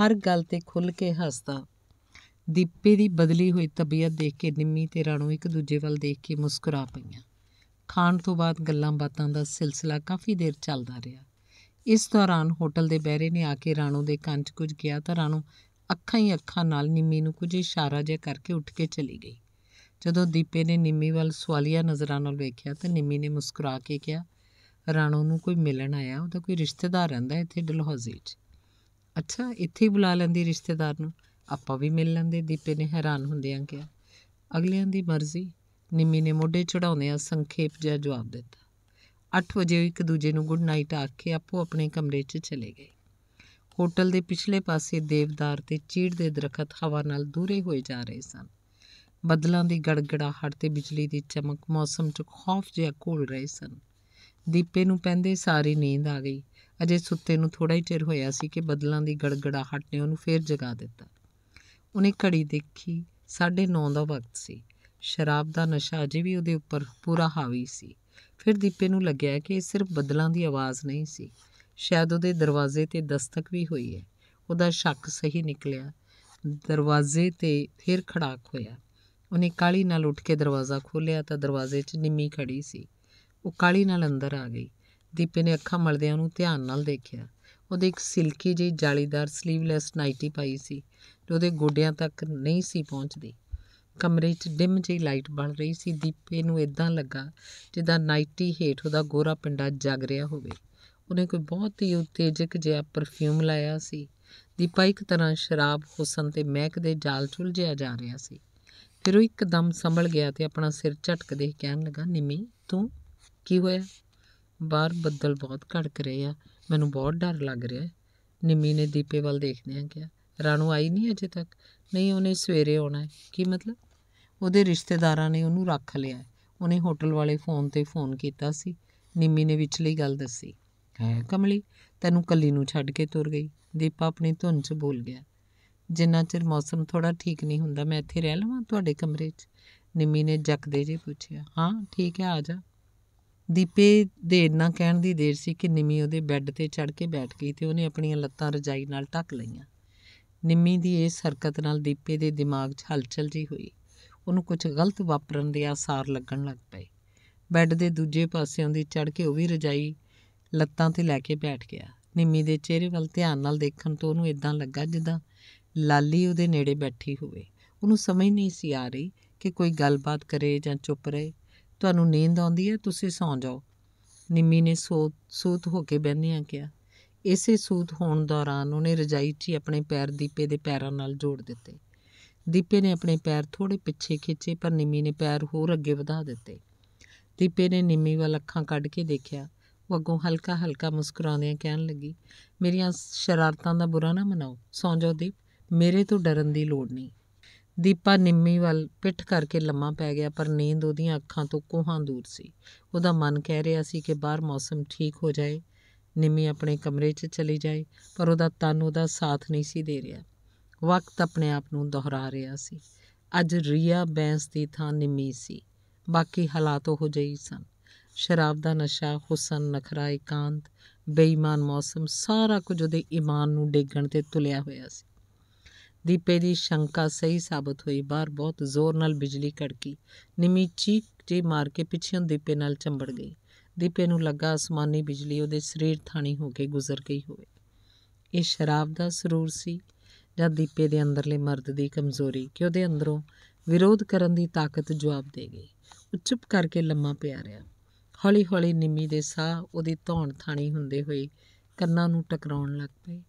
ਹਰ ਗੱਲ ਤੇ ਖੁੱਲ ਕੇ ਹੱਸਦਾ। ਦੀਪੇ ਦੀ ਬਦਲੀ ਹੋਈ ਤਬੀਅਤ ਦੇਖ ਕੇ ਨਿੰਮੀ ਤੇ ਰਾਣੋ ਇੱਕ ਦੂਜੇ ਵੱਲ ਦੇਖ ਕੇ ਮੁਸਕਰਾ ਪਈਆਂ। ਖਾਣ ਤੋਂ ਬਾਅਦ ਗੱਲਾਂ ਬਾਤਾਂ ਦਾ ਸਿਲਸਿਲਾ ਕਾਫੀ ਦੇਰ ਚੱਲਦਾ ਰਿਹਾ। ਇਸ ਦੌਰਾਨ ਹੋਟਲ ਦੇ ਬਹਿਰੇ ਨੇ ਆ ਕੇ ਰਾਣੋ ਦੇ ਕੰਨ 'ਚ ਕੁਝ ਕਿਹਾ ਤਾਂ ਰਾਣੋ ਅੱਖਾਂ ਹੀ ਅੱਖਾਂ ਨਾਲ ਨਿੰਮੀ ਨੂੰ ਕੁਝ ਇਸ਼ਾਰਾ ਜਿਹਾ ਕਰਕੇ ਉੱਠ ਕੇ ਚਲੀ ਗਈ। ਜਦੋਂ ਦੀਪੇ ਨੇ ਨਿੰਮੀ ਵੱਲ ਸਵਾਲੀਆ ਨਜ਼ਰਾਂ ਨਾਲ ਵੇਖਿਆ ਤਾਂ ਨਿੰਮੀ ਨੇ ਮੁਸਕਰਾ ਕੇ ਕਿਹਾ, ਰਾਣੋ ਨੂੰ ਕੋਈ ਮਿਲਣ ਆਇਆ? ਉਹਦਾ ਕੋਈ ਰਿਸ਼ਤੇਦਾਰ ਰਹਿੰਦਾ ਇੱਥੇ ਡਲਹੌਜ਼ੀ 'ਚ? ਅੱਛਾ, ਇੱਥੇ ਹੀ ਬੁਲਾ ਲੈਂਦੀ ਰਿਸ਼ਤੇਦਾਰ ਨੂੰ। ਆਪਾਂ ਵੀ ਮਿਲ ਲੈਂਦੇ, ਦੀਪੇ ਨੇ ਹੈਰਾਨ ਹੁੰਦਿਆਂ ਕਿਹਾ। ਅਗਲਿਆਂ ਦੀ ਮਰਜ਼ੀ। ਨਿੰਮੀ ਨੇ ਮੋਢੇ ਚੜਾਉਂਦਿਆਂ ਸੰਖੇਪ ਜਿਹਾ ਜਵਾਬ ਦਿੱਤਾ। 8 ਵਜੇ ਇੱਕ ਦੂਜੇ ਨੂੰ ਗੁੱਡ ਨਾਈਟ ਆਖ ਕੇ ਆਪੋ ਆਪਣੇ ਕਮਰੇ 'ਚ ਚਲੇ ਗਏ। ਹੋਟਲ ਦੇ ਪਿਛਲੇ ਪਾਸੇ ਦੇਵਦਾਰ ਤੇ ਚੀੜ ਦੇ ਦਰਖਤ ਹਵਾ ਨਾਲ ਦੂਰੇ ਹੋਏ ਜਾ ਰਹੇ ਸਨ। ਬੱਦਲਾਂ ਦੀ ਗੜਗੜਾਹਟ ਤੇ ਬਿਜਲੀ ਦੀ ਚਮਕ ਮੌਸਮ 'ਚ ਖੌਫ ਜਿਹਾ ਘੋਲ ਰਹੇ ਸਨ। ਦੀਪੇ ਨੂੰ ਪੈਂਦੇ ਸਾਰੀ ਨੀਂਦ ਆ ਗਈ। ਅਜੇ ਸੁੱਤੇ ਨੂੰ ਥੋੜਾ ਹੀ ਚਿਰ ਹੋਇਆ ਸੀ ਕਿ ਬੱਦਲਾਂ ਦੀ ਗੜਗੜਾਹਟ ਨੇ ਉਹਨੂੰ ਫੇਰ ਜਗਾ ਦਿੱਤਾ। ਉਹਨੇ ਘੜੀ ਦੇਖੀ 9:30 ਦਾ ਵਕਤ ਸੀ। ਸ਼ਰਾਬ ਦਾ ਨਸ਼ਾ ਅਜੇ ਵੀ ਉਹਦੇ ਉੱਪਰ ਪੂਰਾ ਹਾਵੀ ਸੀ। ਫਿਰ ਦੀਪੇ ਨੂੰ ਲੱਗਿਆ ਕਿ ਇਹ ਸਿਰਫ ਬੱਦਲਾਂ ਦੀ ਆਵਾਜ਼ ਨਹੀਂ ਸੀ। ਸ਼ਾਇਦ ਉਹਦੇ ਦਰਵਾਜ਼ੇ ਤੇ ਦਸਤਕ ਵੀ ਹੋਈ ਹੈ। ਉਹਦਾ ਸ਼ੱਕ ਸਹੀ ਨਿਕਲਿਆ। ਦਰਵਾਜ਼ੇ ਤੇ ਫਿਰ ਖੜਾਕ ਹੋਇਆ। ਉਹਨੇ ਕਾਲੀ ਨਾਲ ਉੱਠ ਕੇ ਦਰਵਾਜ਼ਾ ਖੋਲ੍ਹਿਆ ਤਾਂ ਦਰਵਾਜ਼ੇ 'ਚ ਨਿੰਮੀ ਖੜੀ ਸੀ। ਉਹ ਕਾਲੀ ਨਾਲ ਅੰਦਰ ਆ ਗਈ। ਦੀਪੇ ਨੇ ਅੱਖਾਂ ਮਲਦਿਆਂ ਉਹਨੂੰ ਧਿਆਨ ਨਾਲ ਦੇਖਿਆ। ਉਹਦੇ ਇੱਕ ਸਿਲਕੀ ਜਿਹੀ ਜਾਲੀਦਾਰ ਸਲੀਵਲੈਸ ਨਾਈਟੀ ਪਾਈ ਸੀ ਜੋ ਉਹਦੇ ਗੋਡਿਆਂ ਤੱਕ ਨਹੀਂ ਸੀ ਪਹੁੰਚਦੀ। ਕਮਰੇ 'ਚ ਡਿਮ ਜਿਹੀ ਲਾਈਟ ਬਲ ਰਹੀ ਸੀ, ਦੀਪੇ ਨੂੰ ਇਦਾਂ ਲੱਗਾ ਜਿੱਦਾਂ ਨਾਈਟੀ ਹੇਠ ਉਹਦਾ ਗੋਰਾ ਪਿੰਡਾ ਜਗ ਰਿਹਾ ਹੋਵੇ। ਉਹਨੇ ਕੋਈ ਬਹੁਤ ਹੀ ਉਤੇਜਕ ਜਿਹਾ ਪਰਫਿਊਮ ਲਾਇਆ ਸੀ। ਦੀਪਾ ਇੱਕ ਤਰ੍ਹਾਂ ਸ਼ਰਾਬ ਹੁਸਨ ਤੇ ਮਹਿਕ ਦੇ ਜਾਲ 'ਚ ਜਾ ਰਿਹਾ ਸੀ। ਫਿਰ ਉਹ ਇੱਕਦਮ ਸੰਭਲ ਗਿਆ ਤੇ ਆਪਣਾ ਸਿਰ ਝਟਕਦੇ ਕਹਿਣ ਲੱਗਾ, ਨਿਮੀ, ਤੂੰ ਕੀ ਹੋਇਆ? ਬਾਹਰ ਬੱਦਲ ਬਹੁਤ ਘੜਕ ਰਹੇ ਆ, ਮੈਨੂੰ ਬਹੁਤ ਡਰ ਲੱਗ ਰਿਹਾ ਨਿਮੀ ਨੇ ਦੀਪੇ ਵੱਲ ਦੇਖਦਿਆਂ ਕਿਹਾ, ਰਾਣੂ ਆਈ ਨਹੀਂ ਅਜੇ ਤੱਕ? ਨਹੀਂ, ਉਹਨੇ ਸਵੇਰੇ ਆਉਣਾ ਹੈ। ਕੀ ਮਤਲਬ? ਉਹਦੇ ਰਿਸ਼ਤੇਦਾਰਾਂ ਨੇ ਉਹਨੂੰ ਰੱਖ ਲਿਆ। ਉਹਨੇ ਹੋਟਲ ਵਾਲੇ ਫੋਨ ਤੇ ਫੋਨ ਕੀਤਾ ਸੀ। ਨਿੰਮੀ ਨੇ ਵਿਚਲੀ ਗੱਲ ਦੱਸੀ। ਹੈ ਕਮਲੀ, ਤੈਨੂੰ ਕੱਲੀ ਨੂੰ ਛੱਡ ਕੇ ਤੁਰ ਗਈ। ਦੀਪਾ ਆਪਣੀ ਧੁਨ 'ਚ ਬੋਲ ਗਿਆ। ਜਿੰਨਾ ਚਿਰ ਮੌਸਮ ਥੋੜਾ ਠੀਕ ਨਹੀਂ ਹੁੰਦਾ, ਮੈਂ ਇੱਥੇ ਰਹਿ ਲਵਾਂ ਤੁਹਾਡੇ ਕਮਰੇ 'ਚ? ਨਿੰਮੀ ਨੇ ਜੱਕਦੇ ਜੇ ਪੁੱਛਿਆ। ਹਾਂ, ਠੀਕ ਹੈ, ਆ ਜਾ। ਦੀਪੇ ਦੇ ਇੰਨਾ ਕਹਿਣ ਦੀ ਦੇਰ ਸੀ ਕਿ ਨਿੰਮੀ ਉਹਦੇ ਬੈੱਡ ਤੇ ਚੜ ਕੇ ਬੈਠ ਗਈ ਤੇ ਉਹਨੇ ਆਪਣੀਆਂ ਲੱਤਾਂ ਰਜਾਈ ਨਾਲ ਢੱਕ ਲਈਆਂ। ਨਿੰਮੀ ਦੀ ਇਸ ਹਰਕਤ ਨਾਲ ਦੀਪੇ ਦੇ ਦਿਮਾਗ 'ਚ ਹਲਚਲ ਜੀ ਹੋਈ। ਉਹਨੂੰ ਕੁਝ ਗਲਤ ਵਾਪਰਨ ਦੇ ਆਸਾਰ ਲੱਗਣ ਲੱਗ ਪਏ। ਬੈੱਡ ਦੇ ਦੂਜੇ ਪਾਸਿਓਂ ਦੀ ਚੜ ਕੇ ਉਹ ਵੀ ਰਜਾਈ ਲੱਤਾਂ ਤੇ ਲੈ ਕੇ ਬੈਠ ਗਿਆ। ਨਿੰਮੀ ਦੇ ਚਿਹਰੇ ਵੱਲ ਧਿਆਨ ਨਾਲ ਦੇਖਣ ਤੋਂ ਉਹਨੂੰ ਇਦਾਂ ਲੱਗਾ ਜਿੱਦਾਂ ਲਾਲੀ ਉਹਦੇ ਨੇੜੇ ਬੈਠੀ ਹੋਵੇ। ਉਹਨੂੰ ਸਮਝ ਨਹੀਂ ਸੀ ਆ ਰਹੀ ਕਿ ਕੋਈ ਗੱਲਬਾਤ ਕਰੇ ਜਾਂ ਚੁੱਪ ਰਹੇ। ਤੁਹਾਨੂੰ ਨੀਂਦ ਆਉਂਦੀ ਹੈ, ਤੁਸੀਂ ਸੌਂ ਜਾਓ। ਨਿੰਮੀ ਨੇ ਸੋ ਸੂਤ ਹੋ ਕੇ ਬਹਿੰਦਿਆਂ ਕਿਹਾ। ਇਸੇ ਸੂਤ ਹੋਣ ਦੌਰਾਨ ਉਹਨੇ ਰਜਾਈ 'ਚ ਹੀ ਆਪਣੇ ਪੈਰ ਦੀਪੇ ਦੇ ਪੈਰਾਂ ਨਾਲ ਜੋੜ ਦਿੱਤੇ। ਦੀਪੇ ਨੇ ਆਪਣੇ ਪੈਰ ਥੋੜੇ ਪਿੱਛੇ ਖਿੱਚੇ, ਪਰ ਨਿੰਮੀ ਨੇ ਪੈਰ ਹੋਰ ਅੱਗੇ ਵਧਾ ਦਿੱਤੇ। ਦੀਪੇ ਨੇ ਨਿੰਮੀ ਵੱਲ ਅੱਖਾਂ ਕੱਢ ਕੇ ਦੇਖਿਆ। ਉਹ ਅੱਗੋਂ ਹਲਕਾ ਹਲਕਾ ਮੁਸਕਰਾਉਂਦਿਆਂ ਕਹਿਣ ਲੱਗੀ, ਮੇਰੀਆਂ ਸ਼ਰਾਰਤਾਂ ਦਾ ਬੁਰਾ ਨਾ ਮਨਾਓ। ਸੌਂ ਜਾਓ ਦੀਪ, ਮੇਰੇ ਤੋਂ ਡਰਨ ਦੀ ਲੋੜ ਨਹੀਂ। ਦੀਪਾ ਨਿੰਮੀ ਵੱਲ ਪਿੱਠ ਕਰਕੇ ਲੰਮਾ ਪੈ ਗਿਆ, ਪਰ ਨੀਂਦ ਉਹਦੀਆਂ ਅੱਖਾਂ ਤੋਂ ਕੋਹਾਂ ਦੂਰ ਸੀ। ਉਹਦਾ ਮਨ ਕਹਿ ਰਿਹਾ ਸੀ ਕਿ ਬਾਹਰ ਮੌਸਮ ਠੀਕ ਹੋ ਜਾਏ, ਨਿੰਮੀ ਆਪਣੇ ਕਮਰੇ 'ਚ ਚਲੀ ਜਾਏ, ਪਰ ਉਹਦਾ ਤਨ ਉਹਦਾ ਸਾਥ ਨਹੀਂ ਸੀ ਦੇ ਰਿਹਾ। ਵਕਤ ਆਪਣੇ ਆਪ ਨੂੰ ਦੁਹਰਾ ਰਿਹਾ ਸੀ। ਅੱਜ ਰੀਆ ਬੈਂਸ ਦੀ ਥਾਂ ਨਿੰਮੀ ਸੀ। ਬਾਕੀ ਹਾਲਾਤ ਉਹੋ ਜਿਹੇ ਹੀ ਸਨ। ਸ਼ਰਾਬ ਦਾ ਨਸ਼ਾ, ਹੁਸਨ, ਨਖਰਾ, ਇਕਾਂਤ, ਬੇਈਮਾਨ ਮੌਸਮ, ਸਾਰਾ ਕੁਝ ਉਹਦੇ ਈਮਾਨ ਨੂੰ ਡੇਗਣ ਤੇ ਤੁਲਿਆ ਹੋਇਆ ਸੀ। ਦੀਪੇ ਦੀ ਸ਼ੰਕਾ ਸਹੀ ਸਾਬਤ ਹੋਈ। ਬਾਹਰ ਬਹੁਤ ਜ਼ੋਰ ਨਾਲ ਬਿਜਲੀ ਕੜਕੀ। ਨਿੰਮੀ ਚੀਕ ਜੀ ਮਾਰ ਕੇ ਪਿੱਛੇੋਂ ਦੀਪੇ ਨਾਲ ਚੰਬੜ ਗਈ। ਦੀਪੇ ਨੂੰ ਲੱਗਾ ਅਸਮਾਨੀ ਬਿਜਲੀ। ਉਹਦੇ ਸਰੀਰ ਥਾਣੀ ਹੋ ਕੇ ਗੁਜ਼ਰ ਗਈ ਹੋਵੇ। ਇਹ ਸ਼ਰਾਬ ਦਾ ਸਰੂਰ ਸੀ। ਜਾਂ ਦੀਪੇ ਦੇ ਅੰਦਰਲੇ ਮਰਦ ਦੀ ਕਮਜ਼ੋਰੀ ਕਿ ਉਹਦੇ ਅੰਦਰੋਂ ਵਿਰੋਧ ਕਰਨ ਦੀ ਤਾਕਤ ਜਵਾਬ ਦੇ ਗਈ। ਉਹ ਚੁੱਪ ਕਰਕੇ ਲੰਮਾ ਪਿਆ ਰਿਹਾ। ਹੌਲੀ ਹੌਲੀ ਨਿੰਮੀ ਦੇ ਸਾਹ ਉਹਦੀ ਧੌਣ ਥਾਣੀ ਹੁੰਦੇ ਹੋਏ ਕੰਨਾਂ ਨੂੰ ਟਕਰਾਉਣ ਲੱਗ ਪਏ।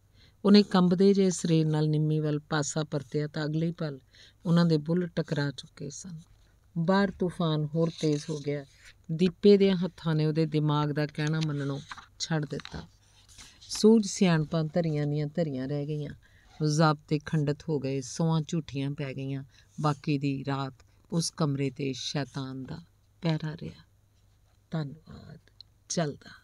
ਉਹਨੇ ਕੰਬਦੇ ਜੇ ਸਰੀਰ ਨਾਲ ਨਿੰਮੀ ਵੱਲ ਪਾਸਾ ਪਰਤਿਆ ਤਾਂ ਅਗਲੇ ਪਲ ਉਹਨਾਂ ਦੇ ਬੁੱਲ ਟਕਰਾ ਚੁੱਕੇ ਸਨ। ਬਾਹਰ ਤੂਫਾਨ ਹੋਰ ਤੇਜ਼ ਹੋ ਗਿਆ। ਦੀਪੇ ਦੇ ਹੱਥਾਂ ਨੇ ਉਹਦੇ ਦਿਮਾਗ ਦਾ ਕਹਿਣਾ ਮੰਨਣੋਂ ਛੱਡ ਦਿੱਤਾ। ਸੂਝ ਸਿਆਣਪਾਂ ਧਰੀਆਂ ਦੀਆਂ ਧਰੀਆਂ ਰਹਿ ਗਈਆਂ। ਜ਼ਾਬਤੇ ਖੰਡਿਤ ਹੋ ਗਏ ਸੌਆਂ ਝੂਠੀਆਂ ਪੈ ਗਈਆਂ। ਬਾਕੀ ਦੀ ਰਾਤ ਉਸ ਕਮਰੇ ਤੇ ਸ਼ੈਤਾਨ ਦਾ ਪਹਿਰਾ ਰਿਹਾ। ਧੰਨਵਾਦ। ਚੱਲਦਾ।